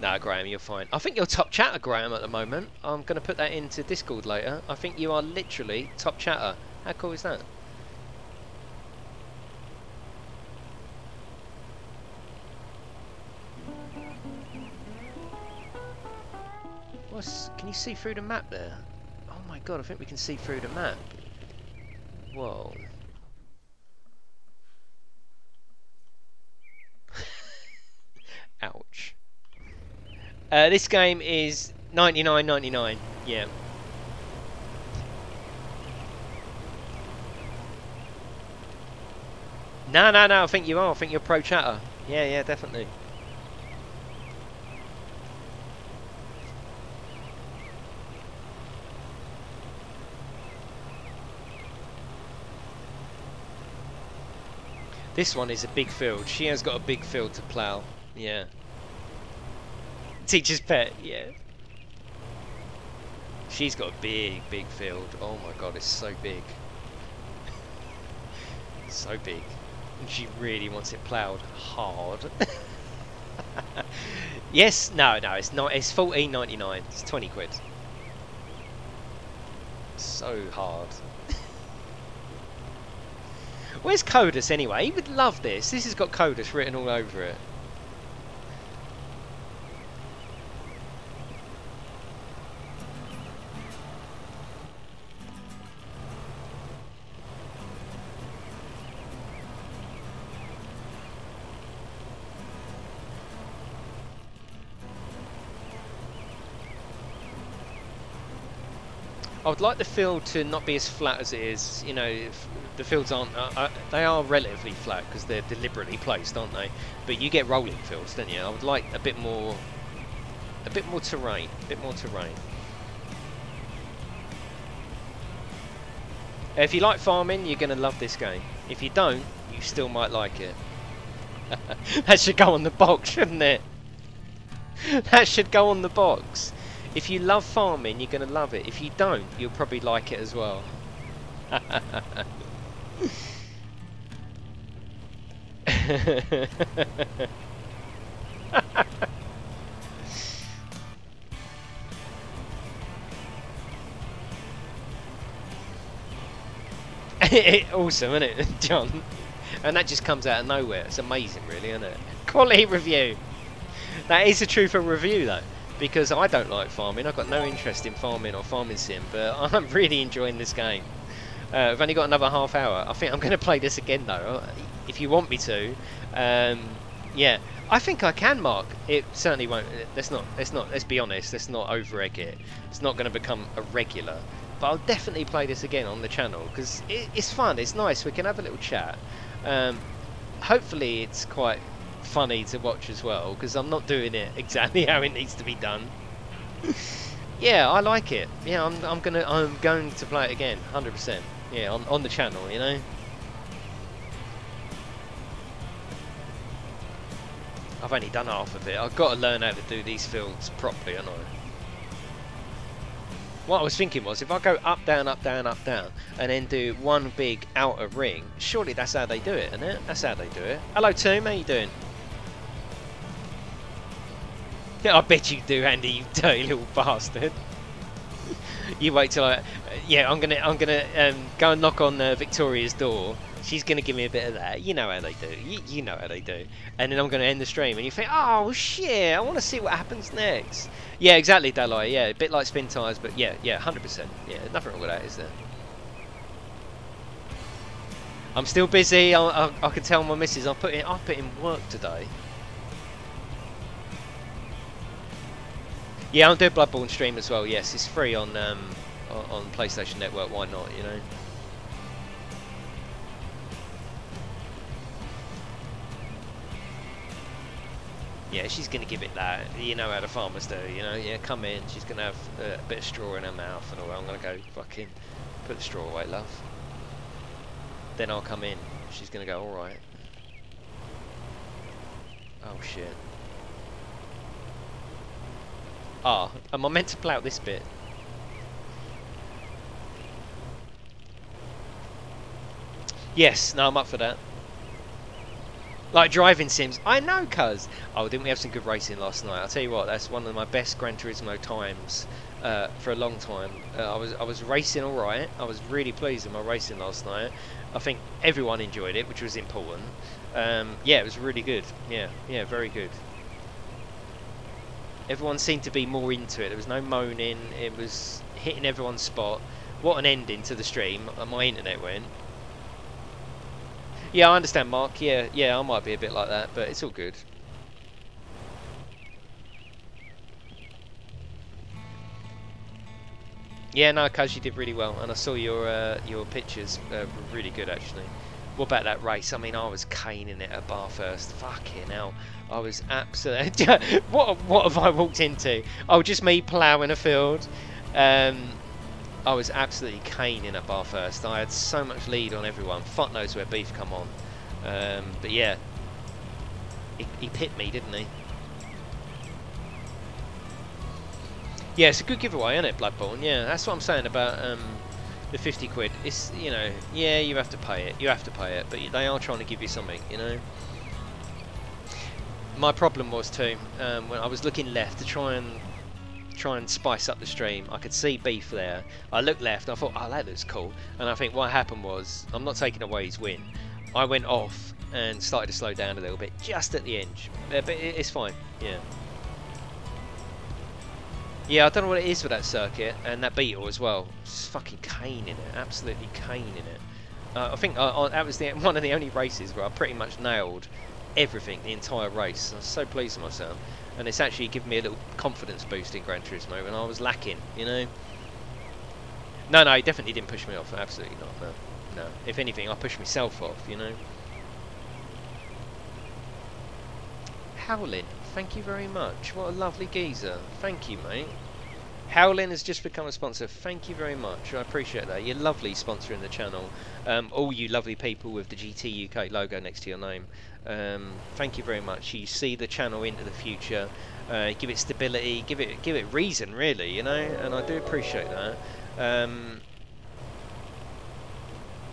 No, Graham, you're fine. I think you're top chatter, Graham, at the moment. I'm going to put that into Discord later. I think you are literally top chatter. How cool is that? What's, can you see through the map there? Oh my god, I think we can see through the map. Whoa. Ouch. Uh, this game is 99.99. Yeah. No, no, no. I think you are. I think you're pro chatter. Yeah, yeah, definitely. This one is a big field. She has got a big field to plough. Yeah. Teacher's pet, yeah. She's got a big, big field. Oh my god, it's so big. <laughs> so big. And she really wants it ploughed hard. <laughs> yes, no, no, it's not. It's fourteen ninety nine. It's twenty quid. So hard. <laughs> Where's Codus anyway? He would love this. This has got Codus written all over it. I would like the field to not be as flat as it is. You know, the fields aren't. Uh, uh, they are relatively flat because they're deliberately placed, aren't they? But you get rolling fields, don't you? I would like a bit more, a bit more terrain, a bit more terrain. If you like farming, you're going to love this game. If you don't, you still might like it. <laughs> that should go on the box, shouldn't it? <laughs> that should go on the box. If you love farming, you're going to love it. If you don't, you'll probably like it as well. <laughs> awesome, isn't it, <laughs> John? And that just comes out of nowhere. It's amazing, really, isn't it? Quality review. That is the truth of review, though because I don't like farming. I've got no interest in farming or farming sim, but <laughs> I'm really enjoying this game. Uh, I've only got another half hour. I think I'm going to play this again, though, if you want me to. Um, yeah, I think I can, Mark. It certainly won't. Let's not. Let's not. Let's be honest. Let's not over egg it. It's not going to become a regular. But I'll definitely play this again on the channel because it, it's fun. It's nice. We can have a little chat. Um, hopefully, it's quite funny to watch as well because I'm not doing it exactly <laughs> how it needs to be done. <laughs> yeah, I like it. Yeah, I'm, I'm gonna I'm going to play it again, 100%. Yeah, on on the channel, you know. I've only done half of it. I've got to learn how to do these fields properly, I know. What I was thinking was, if I go up, down, up, down, up, down, and then do one big outer ring, surely that's how they do it, isn't it? That's how they do it. Hello, Tom. How you doing? I bet you do, Andy, you dirty little bastard. you wait till I... Yeah, I'm gonna I'm gonna um, go and knock on uh, Victoria's door she's to give me a bit of that. You know how they do. You, you know how they do. And then I'm to end the stream, and you think, oh shit, I want to see what happens next. Yeah, exactly, Dalai. Yeah, a bit like Spintires, but yeah, yeah, 100%. Yeah, nothing wrong with that, is there? I'm still busy. I, I, I can tell my missus I put in I put in work today. Yeah, I'm doing Bloodborne stream as well. Yes, it's free on um, on PlayStation Network. Why not? You know. yeah, she's going to give it that. You know how the farmers do, you know. Yeah, come in. She's going to have a bit of straw in her mouth and all. I'm going to go fucking put the straw away, love. Then I'll come in. She's going to go, all right. Oh shit. Ah, am I meant to plough this bit? Yes, no, I'm up for that. Like driving sims. I know, cuz. Oh, didn't we have some good racing last night? I'll tell you what, that's one of my best Gran Turismo times uh, for a long time. Uh, I was I was racing all right. I was really pleased with my racing last night. I think everyone enjoyed it, which was important. Um, yeah, it was really good. Yeah, yeah, very good. Everyone seemed to be more into it. There was no moaning. It was hitting everyone's spot. What an ending to the stream. Uh, my internet went. Yeah, I understand, Mark. Yeah, yeah, I might be a bit like that, but it's all good. Yeah, no, Kaz, you did really well, and I saw your uh, your pictures uh, were really good actually. What about that race? I mean, I was caning it at Bathurst. Fucking hell, I was absolutely. <laughs> what what have I walked into? Oh, just me ploughing a field. Um, I was absolutely caning at Bathurst. I had so much lead on everyone. Fuck knows where beef come on. Um, but yeah, he, he pit me, didn't he? Yeah, it's a good giveaway, isn't it, Bloodborne? Yeah, that's what I'm saying about um, the 50 quid. It's, you know, yeah, you have to pay it. You have to pay it, but they are trying to give you something, you know? My problem was too, um, when I was looking left to try and try and spice up the stream. I could see beef there. I looked left and I thought, oh, that looks cool. And I think what happened was, I'm not taking away his win. I went off and started to slow down a little bit, just at the edge. But it's fine, yeah. Yeah, I don't know what it is with that circuit and that Beetle as well. Just fucking caning it, absolutely caning it. Uh, I think uh, that was the, <laughs> one of the only races where I pretty much nailed everything, the entire race. I was so pleased with myself and it's actually given me a little confidence boost in Gran Turismo when I was lacking, you know. No, no, he definitely didn't push me off. Absolutely not. No, no. If anything, I pushed myself off, you know. Howlin, thank you very much. What a lovely geezer. Thank you, mate. Howlin has just become a sponsor. Thank you very much. I appreciate that. You're lovely sponsoring the channel. Um, all you lovely people with the GT UK logo next to your name. Um, thank you very much. You see the channel into the future. Uh, give it stability. Give it give it reason, really. You know, and I do appreciate that. Um,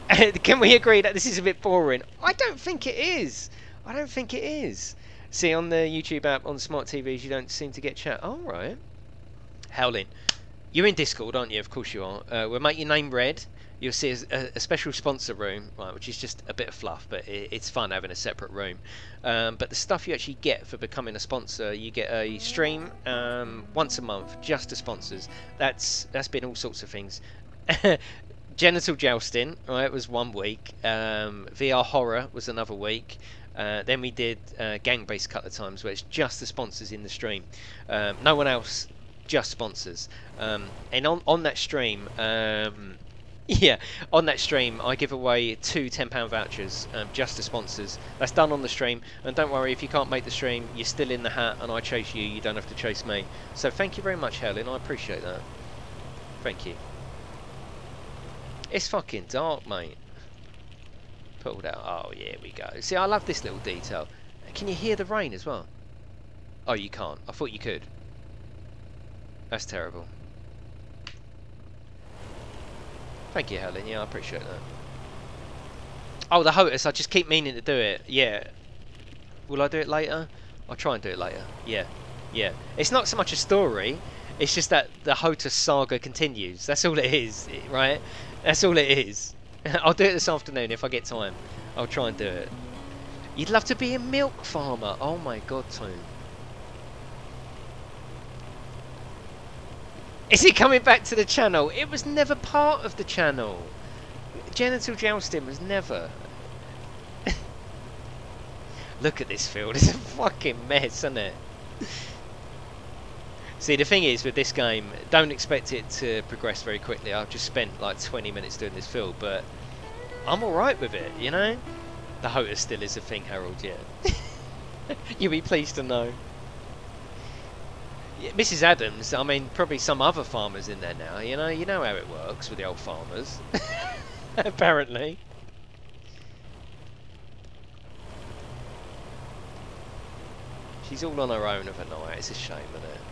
<laughs> can we agree that this is a bit boring? I don't think it is. I don't think it is. See, on the YouTube app, on smart TVs, you don't seem to get chat. All right. Howling. You're in Discord, aren't you? Of course you are. Uh, we'll make your name red you'll see a, a, special sponsor room, right, which is just a bit of fluff, but it, it's fun having a separate room. Um, but the stuff you actually get for becoming a sponsor, you get a stream um, once a month just to sponsors. That's that's been all sorts of things. <laughs> Genital jousting, right, was one week. Um, VR horror was another week. Uh, then we did uh, Gang Beasts couple of times where it's just the sponsors in the stream. Um, no one else, just sponsors. Um, and on, on that stream, um, <laughs> yeah, on that stream, I give away two £10 vouchers um, just to sponsors. That's done on the stream. And don't worry, if you can't make the stream, you're still in the hat and I chase you. You don't have to chase me. So thank you very much, Helen. I appreciate that. Thank you. It's fucking dark, mate pulled out. Oh, yeah, we go. See, I love this little detail. Can you hear the rain as well? Oh, you can't. I thought you could. That's terrible. Thank you, Helen. Yeah, I appreciate that. Oh, the HOTAS. I just keep meaning to do it. Yeah. Will I do it later? I'll try and do it later. Yeah. Yeah. It's not so much a story. It's just that the HOTAS saga continues. That's all it is, right? That's all it is. <laughs> I'll do it this afternoon if I get time. I'll try and do it. You'd love to be a milk farmer. Oh my god, Tom. Is he coming back to the channel? It was never part of the channel. Genital jousting was never. <laughs> Look at this field. <laughs> It's a fucking mess, isn't it? See, the thing is with this game, don't expect it to progress very quickly. I've just spent like 20 minutes doing this field, but I'm alright with it, you know? The HOTAS still is a thing, Harold, yeah. <laughs> You'll be pleased to know. Yeah, Mrs. Adams, I mean, probably some other farmers in there now, you know? You know how it works with the old farmers. <laughs> Apparently. She's all on her own of a night, it's a shame, isn't it?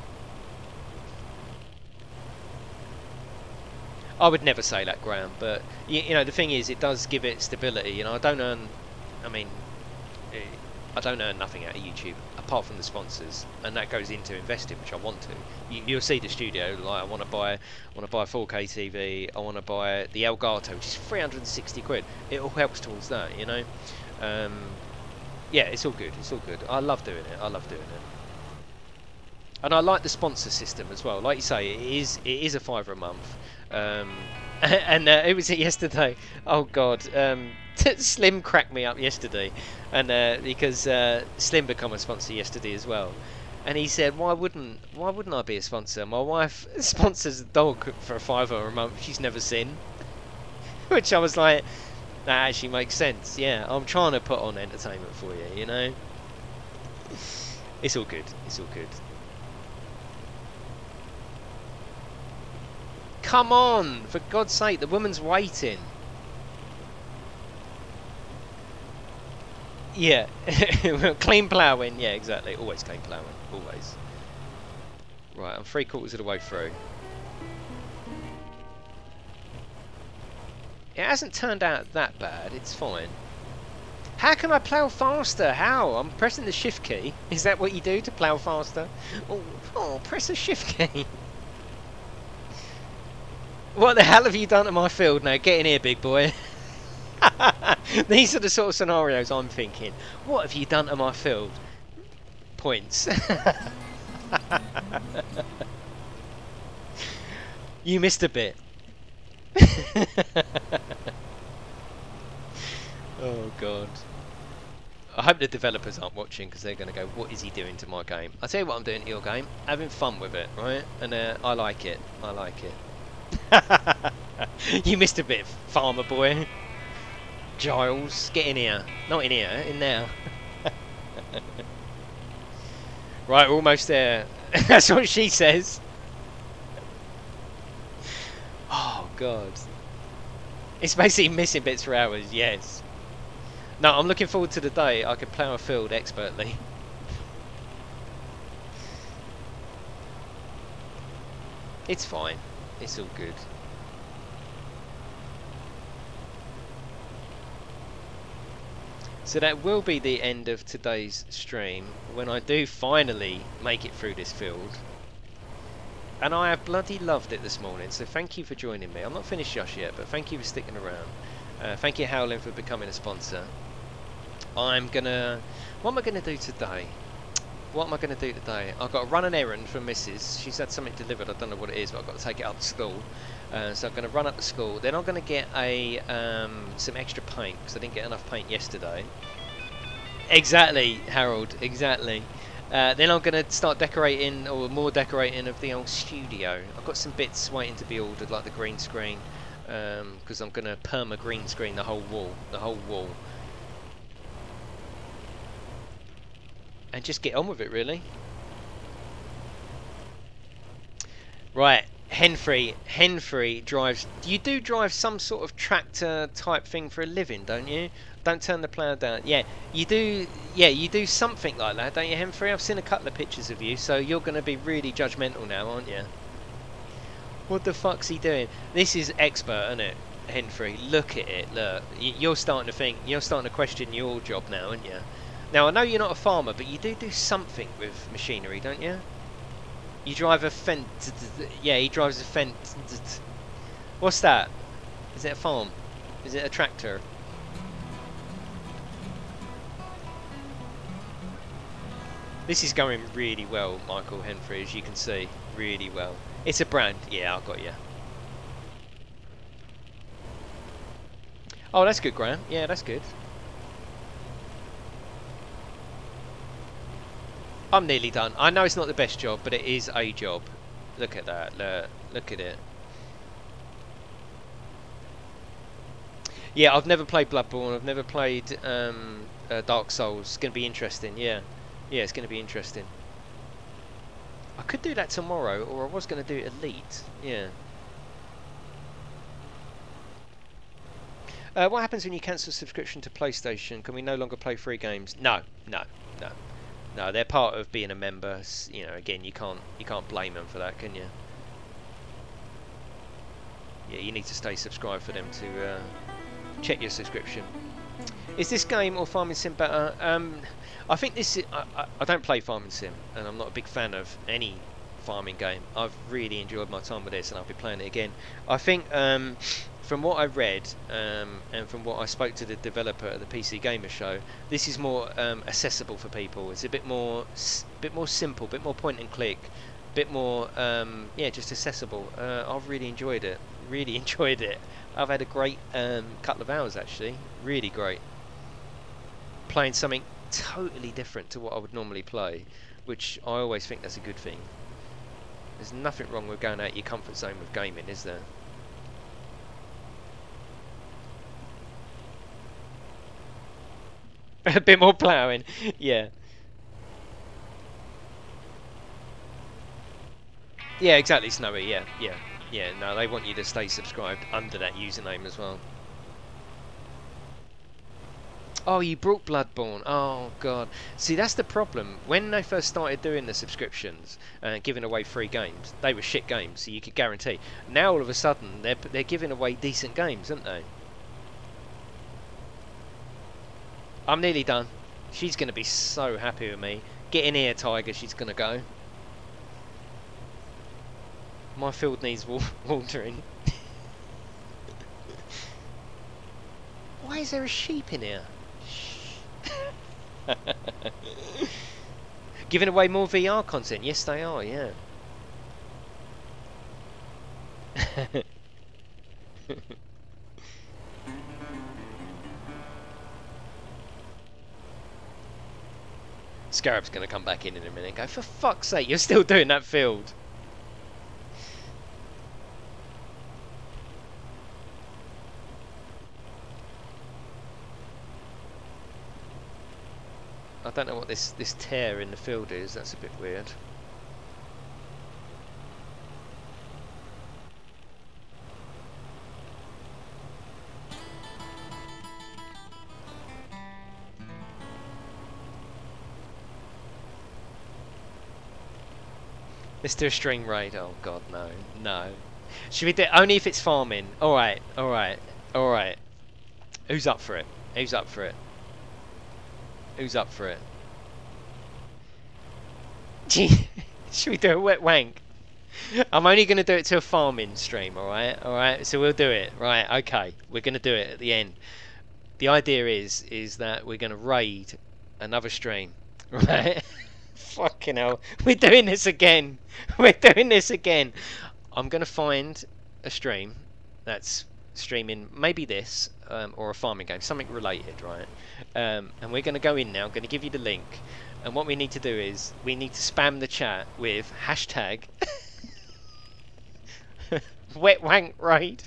I would never say that, Graham. But you, you, know, the thing is, it does give it stability. You know, I don't earn. I mean, eh, I don't earn nothing out of YouTube apart from the sponsors, and that goes into investing, which I want to. You, will see the studio. Like, I want to buy, I want to buy a 4K TV. I want to buy the Elgato, which is 360 quid. It all helps towards that. You know. Um, yeah, it's all good. It's all good. I love doing it. I love doing it. And I like the sponsor system as well. Like you say, it is it is a fiver a month. Um, <laughs> and uh, it was it yesterday. Oh God, um, <laughs> Slim cracked me up yesterday, and uh, because uh, Slim became a sponsor yesterday as well. And he said, "Why wouldn't Why wouldn't I be a sponsor? My wife <laughs> sponsors a dog for a fiver a month. She's never seen." Which I was like, "That actually makes sense." Yeah, I'm trying to put on entertainment for you. You know, it's all good. It's all good. Come on! For God's sake, the woman's waiting. Yeah. <laughs> clean ploughing. Yeah, exactly. Always clean ploughing. Always. Right, I'm three quarters of the way through. It hasn't turned out that bad. It's fine. How can I plough faster? How? I'm pressing the shift key. Is that what you do to plough faster? Oh, oh press the shift key. <laughs> What the hell have you done to my field now? Get in here, big boy. <laughs> These are the sort of scenarios I'm thinking. What have you done to my field? Points. <laughs> you missed a bit. <laughs> oh god. I hope the developers aren't watching because they're going to go, what is he doing to my game? I'll tell you what I'm doing to your game. Having fun with it, right? And uh, I like it. I like it. <laughs> you missed a bit, farmer boy. Giles, get in here. Not in here, in there. <laughs> right, we're almost there. <laughs> That's what she says. Oh, God. It's basically missing bits for hours, yes. No, I'm looking forward to the day I can plough a field expertly. It's fine. It's all good. So that will be the end of today's stream when I do finally make it through this field. and I have bloody loved it this morning. So thank you for joining me. I'm not finished just yet, but thank you for sticking around. Uh, thank you, Howling, for becoming a sponsor. I'm gonna. What am I gonna do today? What am I gonna do today? I've got to run an errand for Mrs. She's had something delivered. I don't know what it is, but I've got to take it up to school. Uh, so I'm going to run up to school. Then I'm going to get a um, some extra paint because I didn't get enough paint yesterday. Exactly, Harold. Exactly. Uh, then I'm going to start decorating, or more decorating of the old studio. I've got some bits waiting to be ordered, like the green screen, because um, I'm going to perma green screen the whole wall, the whole wall, and just get on with it, really. Right, Henfrey, Henfrey drives. You do drive some sort of tractor type thing for a living, don't you? Don't turn the plough down. Yeah, you do. Yeah, you do something like that, don't you, Henfrey? I've seen a couple of pictures of you, so you're going to be really judgmental now, aren't you? What the fuck's he doing? This is expert, isn't it, Henfrey? Look at it. Look, you're starting to think. You're starting to question your job now, aren't you? Now I know you're not a farmer, but you do do something with machinery, don't you? You drive a fence... Yeah, he drives a fence... What's that? Is it a farm? Is it a tractor? This is going really well, Michael Henfrey, as you can see. Really well. It's a brand. Yeah, I got you. Oh, that's good, Graham. Yeah, that's good. I'm nearly done. I know it's not the best job, but it is a job. Look at that. Look, look at it. Yeah, I've never played Bloodborne. I've never played um, uh, Dark Souls. It's going to be interesting. Yeah. Yeah, it's going to be interesting. I could do that tomorrow, or I was going to do Elite. Yeah. Uh, what happens when you cancel subscription to PlayStation? Can we no longer play free games? No, no, no. No, they're part of being a member. You know, again, you can't you can't blame them for that, can you? Yeah, you need to stay subscribed for them to uh, check your subscription. Is this game or Farming Sim better? Um, I think this. Is, I, I don't play Farming Sim, and I'm not a big fan of any farming game. I've really enjoyed my time with this, and I'll be playing it again. I think um, from what I read um, and from what I spoke to the developer at the PC Gamer Show, this is more um, accessible for people. It's a bit more, bit more simple, bit more point and click, bit more, um, yeah, just accessible. Uh, I've really enjoyed it. Really <laughs> enjoyed it. I've had a great um, couple of hours actually. Really great. Playing something totally different to what I would normally play, which I always think that's a good thing. There's nothing wrong with going out your comfort zone with gaming, is there? <laughs> a bit more ploughing, yeah. Yeah, exactly, Snowy, yeah, yeah. Yeah, no, they want you to stay subscribed under that username as well. Oh, you brought Bloodborne. Oh, God. See, that's the problem. When they first started doing the subscriptions and uh, giving away free games, they were shit games, so you could guarantee. Now, all of a sudden, they're, they're giving away decent games, aren't they? I'm nearly done. She's going to be so happy with me. Get in here, Tiger. She's going to go. My field needs <laughs> watering. <laughs> Why is there a sheep in here? <laughs> Giving away more VR content. Yes, they are, yeah. <laughs> Scarab's to come back in in a minute and go, for fuck's sake, you're still doing that field. I don't know what this, this tear in the field is, that's a bit weird. Let's do a String Raid, oh god, no, no. Should we do only if it's farming? Alright, alright, alright. Who's up for it? Who's up for it? Who's up for it? <laughs> Should we do a wet wank? I'm only going to do it to a farming stream, alright? Alright, so we'll do it. Right, okay. We're going to do it at the end. The idea is, is that we're going to raid another stream, <laughs> right? Fucking hell. We're doing this again. <laughs> We're doing this again. I'm going to find a stream that's streaming maybe this um, or a farming game, something related, right? Um, and we're going to go in now. I'm going to give you the link. And what we need to do is we need to spam the chat with hashtag <laughs> wet wank raid.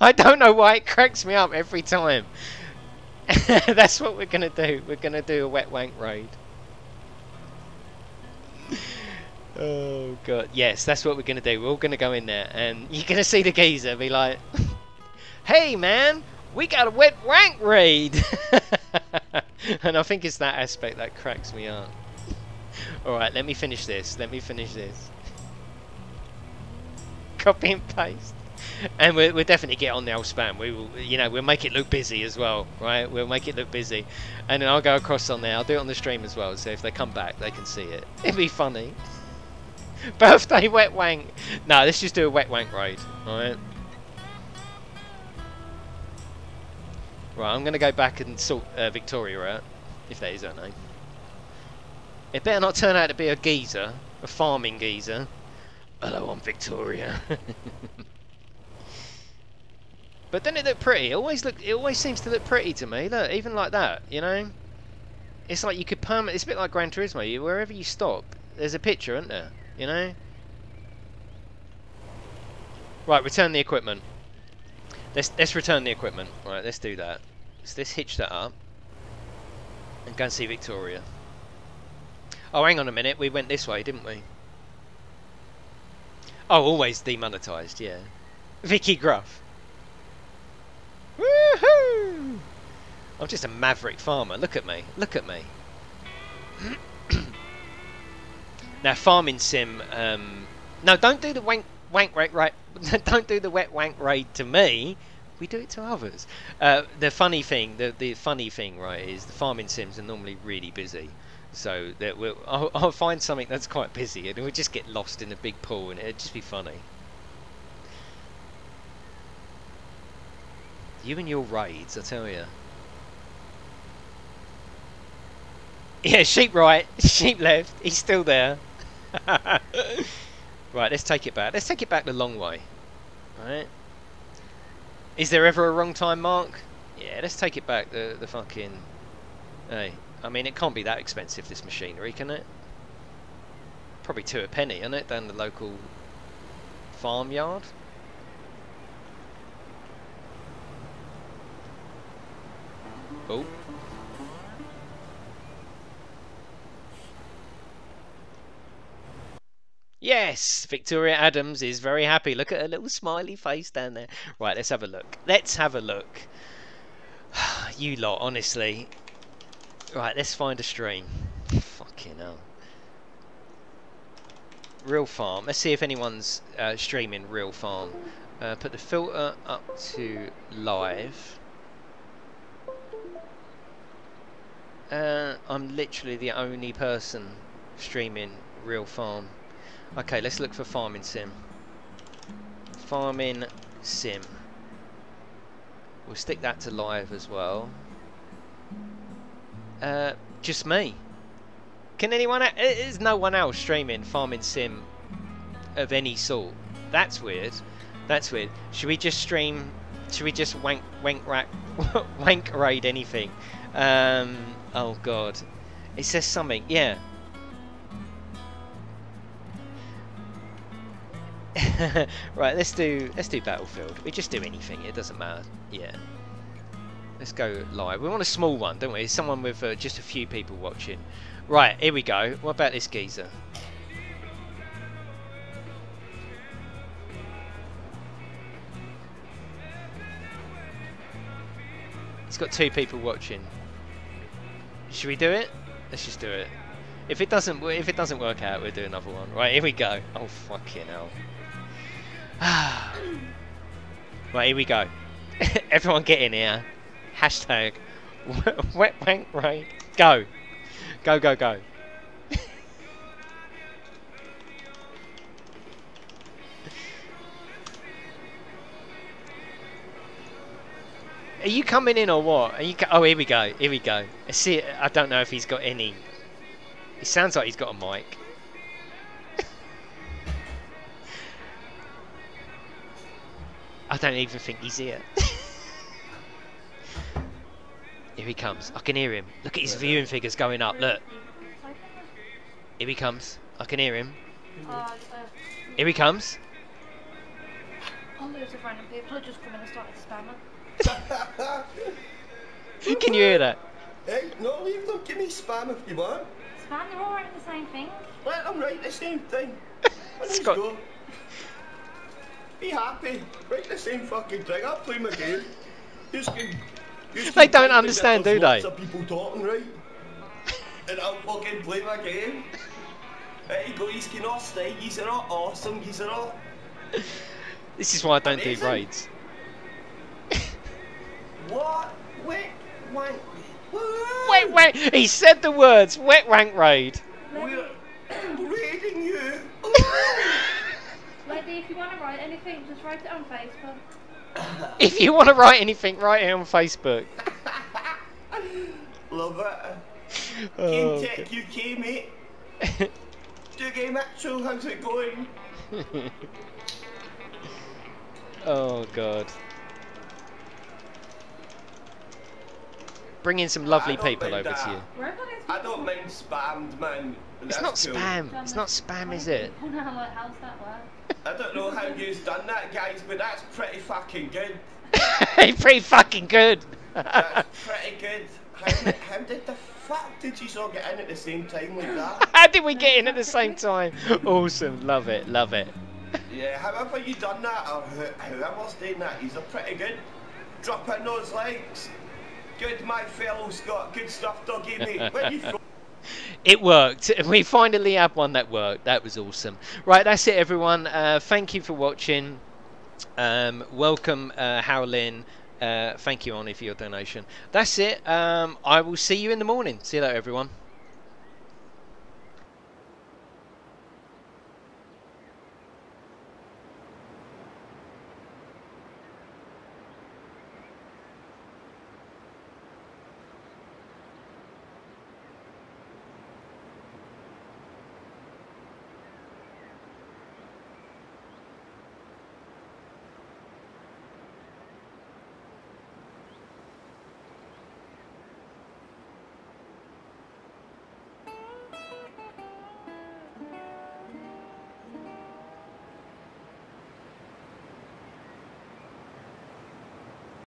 I don't know why it cracks me up every time. <laughs> That's what we're going to do. We're going to do a wet wank raid. <laughs> Oh god, yes, that's what we're gonna do. We're all gonna go in there, and you're gonna see the geezer be like, "Hey man, we got a wet wank raid," <laughs> and I think it's that aspect that cracks me up. All right, let me finish this. Let me finish this. <laughs> Copy and paste, and we'll, we'll definitely get on the old spam. We will, you know, we'll make it look busy as well, right? We'll make it look busy, and then I'll go across on there. I'll do it on the stream as well, so if they come back, they can see it. <laughs> It'd be funny. Birthday wet wank. No, let's just do a wet wank raid. Alright. Right, I'm going to go back and sort uh, Victoria out. If that is her name. It better not turn out to be a geezer. A farming geezer. Hello, I'm Victoria. <laughs> but then it look pretty. It always look. It always seems to look pretty to me. Look, even like that, you know. It's like you could permanent. It's a bit like Gran Turismo. You, wherever you stop, there's a picture, isn't there? you know? Right, return the equipment. Let's let's return the equipment. Right, let's do that. So let's hitch that up and go and see Victoria. Oh, hang on a minute. We went this way, didn't we? Oh, always demonetized, yeah. Vicky Gruff. Woohoo! I'm just a maverick farmer. Look at me. Look at me. <clears throat> Now, farming sim. Um, no, don't do the wank wank raid. Right, <laughs> don't do the wet wank raid to me. We do it to others. Uh, the funny thing, the the funny thing, right, is the farming sims are normally really busy. So that we'll, I'll, I'll find something that's quite busy, and we'll just get lost in a big pool, and it'd just be funny. You and your raids, I tell you. Yeah, sheep right, <laughs> sheep left. He's still there. <laughs> right, let's take it back. Let's take it back the long way. Right. Is there ever a wrong time mark? Yeah, let's take it back the the fucking. Hey, I mean it can't be that expensive this machinery, can it? Probably two a penny, isn't it? Down the local farmyard. Oh. Yes, Victoria Adams is very happy. Look at her little smiley face down there. Right, let's have a look. Let's have a look. <sighs> you lot, honestly. Right, let's find a stream. Fucking hell. Real Farm. Let's see if anyone's uh, streaming Real Farm. Uh, put the filter up to live. Uh, I'm literally the only person streaming Real Farm. Okay, let's look for farming sim. Farming sim. We'll stick that to live as well. Uh, just me. Can anyone? There's no one else streaming farming sim of any sort? That's weird. That's weird. Should we just stream? Should we just wank wank rack <laughs> wank raid anything? Um. Oh God. It says something. Yeah. <laughs> right, let's do let's do Battlefield. We just do anything. It doesn't matter. Yeah. Let's go live. We want a small one, don't we? Someone with uh, just a few people watching. Right, here we go. What about this geezer? He's got two people watching. Should we do it? Let's just do it. If it doesn't, if it doesn't work out, we'll do another one. Right, here we go. Oh fucking hell. <sighs> right, here we go. <laughs> Everyone get in here. Hashtag <laughs> wet bank raid. Go. Go, go, go. <laughs> Are you coming in or what? Are you? oh, here we go. Here we go. See. I don't know if he's got any. It sounds like he's got a mic. I don't even think he's here. here he comes. I can hear him. Look at his viewing figures going up. Look. Here he comes. I can hear him. Uh, uh, Here he comes. hundreds of random people are just coming and started spamming. <laughs> Can you hear that? Hey, no, leave them. Give me spam if you want. Spam, they're all writing the same thing. Let them write the same thing. <laughs> Let them Scott- go. Be happy. Write the same fucking thing. I'll play my game. You can, you They don't understand, do they? Of people talking, right? and I'll fucking play my game. There you go. You can all stay. All awesome. All. This is why I don't do raids. <laughs> What? Wait. Wait. Wait, wait. He said the words. Wet rank raid. We're <coughs> raiding you. <laughs> Lady, if you want to write anything, just write it on Facebook. <coughs> If you want to write anything, write it on Facebook. <laughs> Love it. Oh, Game Tech UK, mate. Do game actual, how's it going? oh god. Bring in some lovely people mind over to you. Where are these I don't mind spammed, man. It's That's not cool. spam. It's not spam, is it? Oh <laughs> no, like, how's that work? I don't know how you've done that, guys, but that's pretty fucking good. <laughs> Pretty fucking good. That's <laughs> pretty good. How, how did the fuck did you all get in at the same time like that? <laughs> How did we get in at the same time? Awesome. Love it. Love it. Yeah, however you done that, or who- whoever's doing that, he's a pretty good. Drop in those likes. Good, my fellow Scott. Good stuff, doggy mate. Where you from? It worked. <laughs> We finally had one that worked. That was awesome. Right, that's it, everyone. Uh, thank you for watching. Um, welcome, uh, Howlin. Uh, thank you, Oni, for your donation. That's it. Um, I will see you in the morning. See you later, everyone.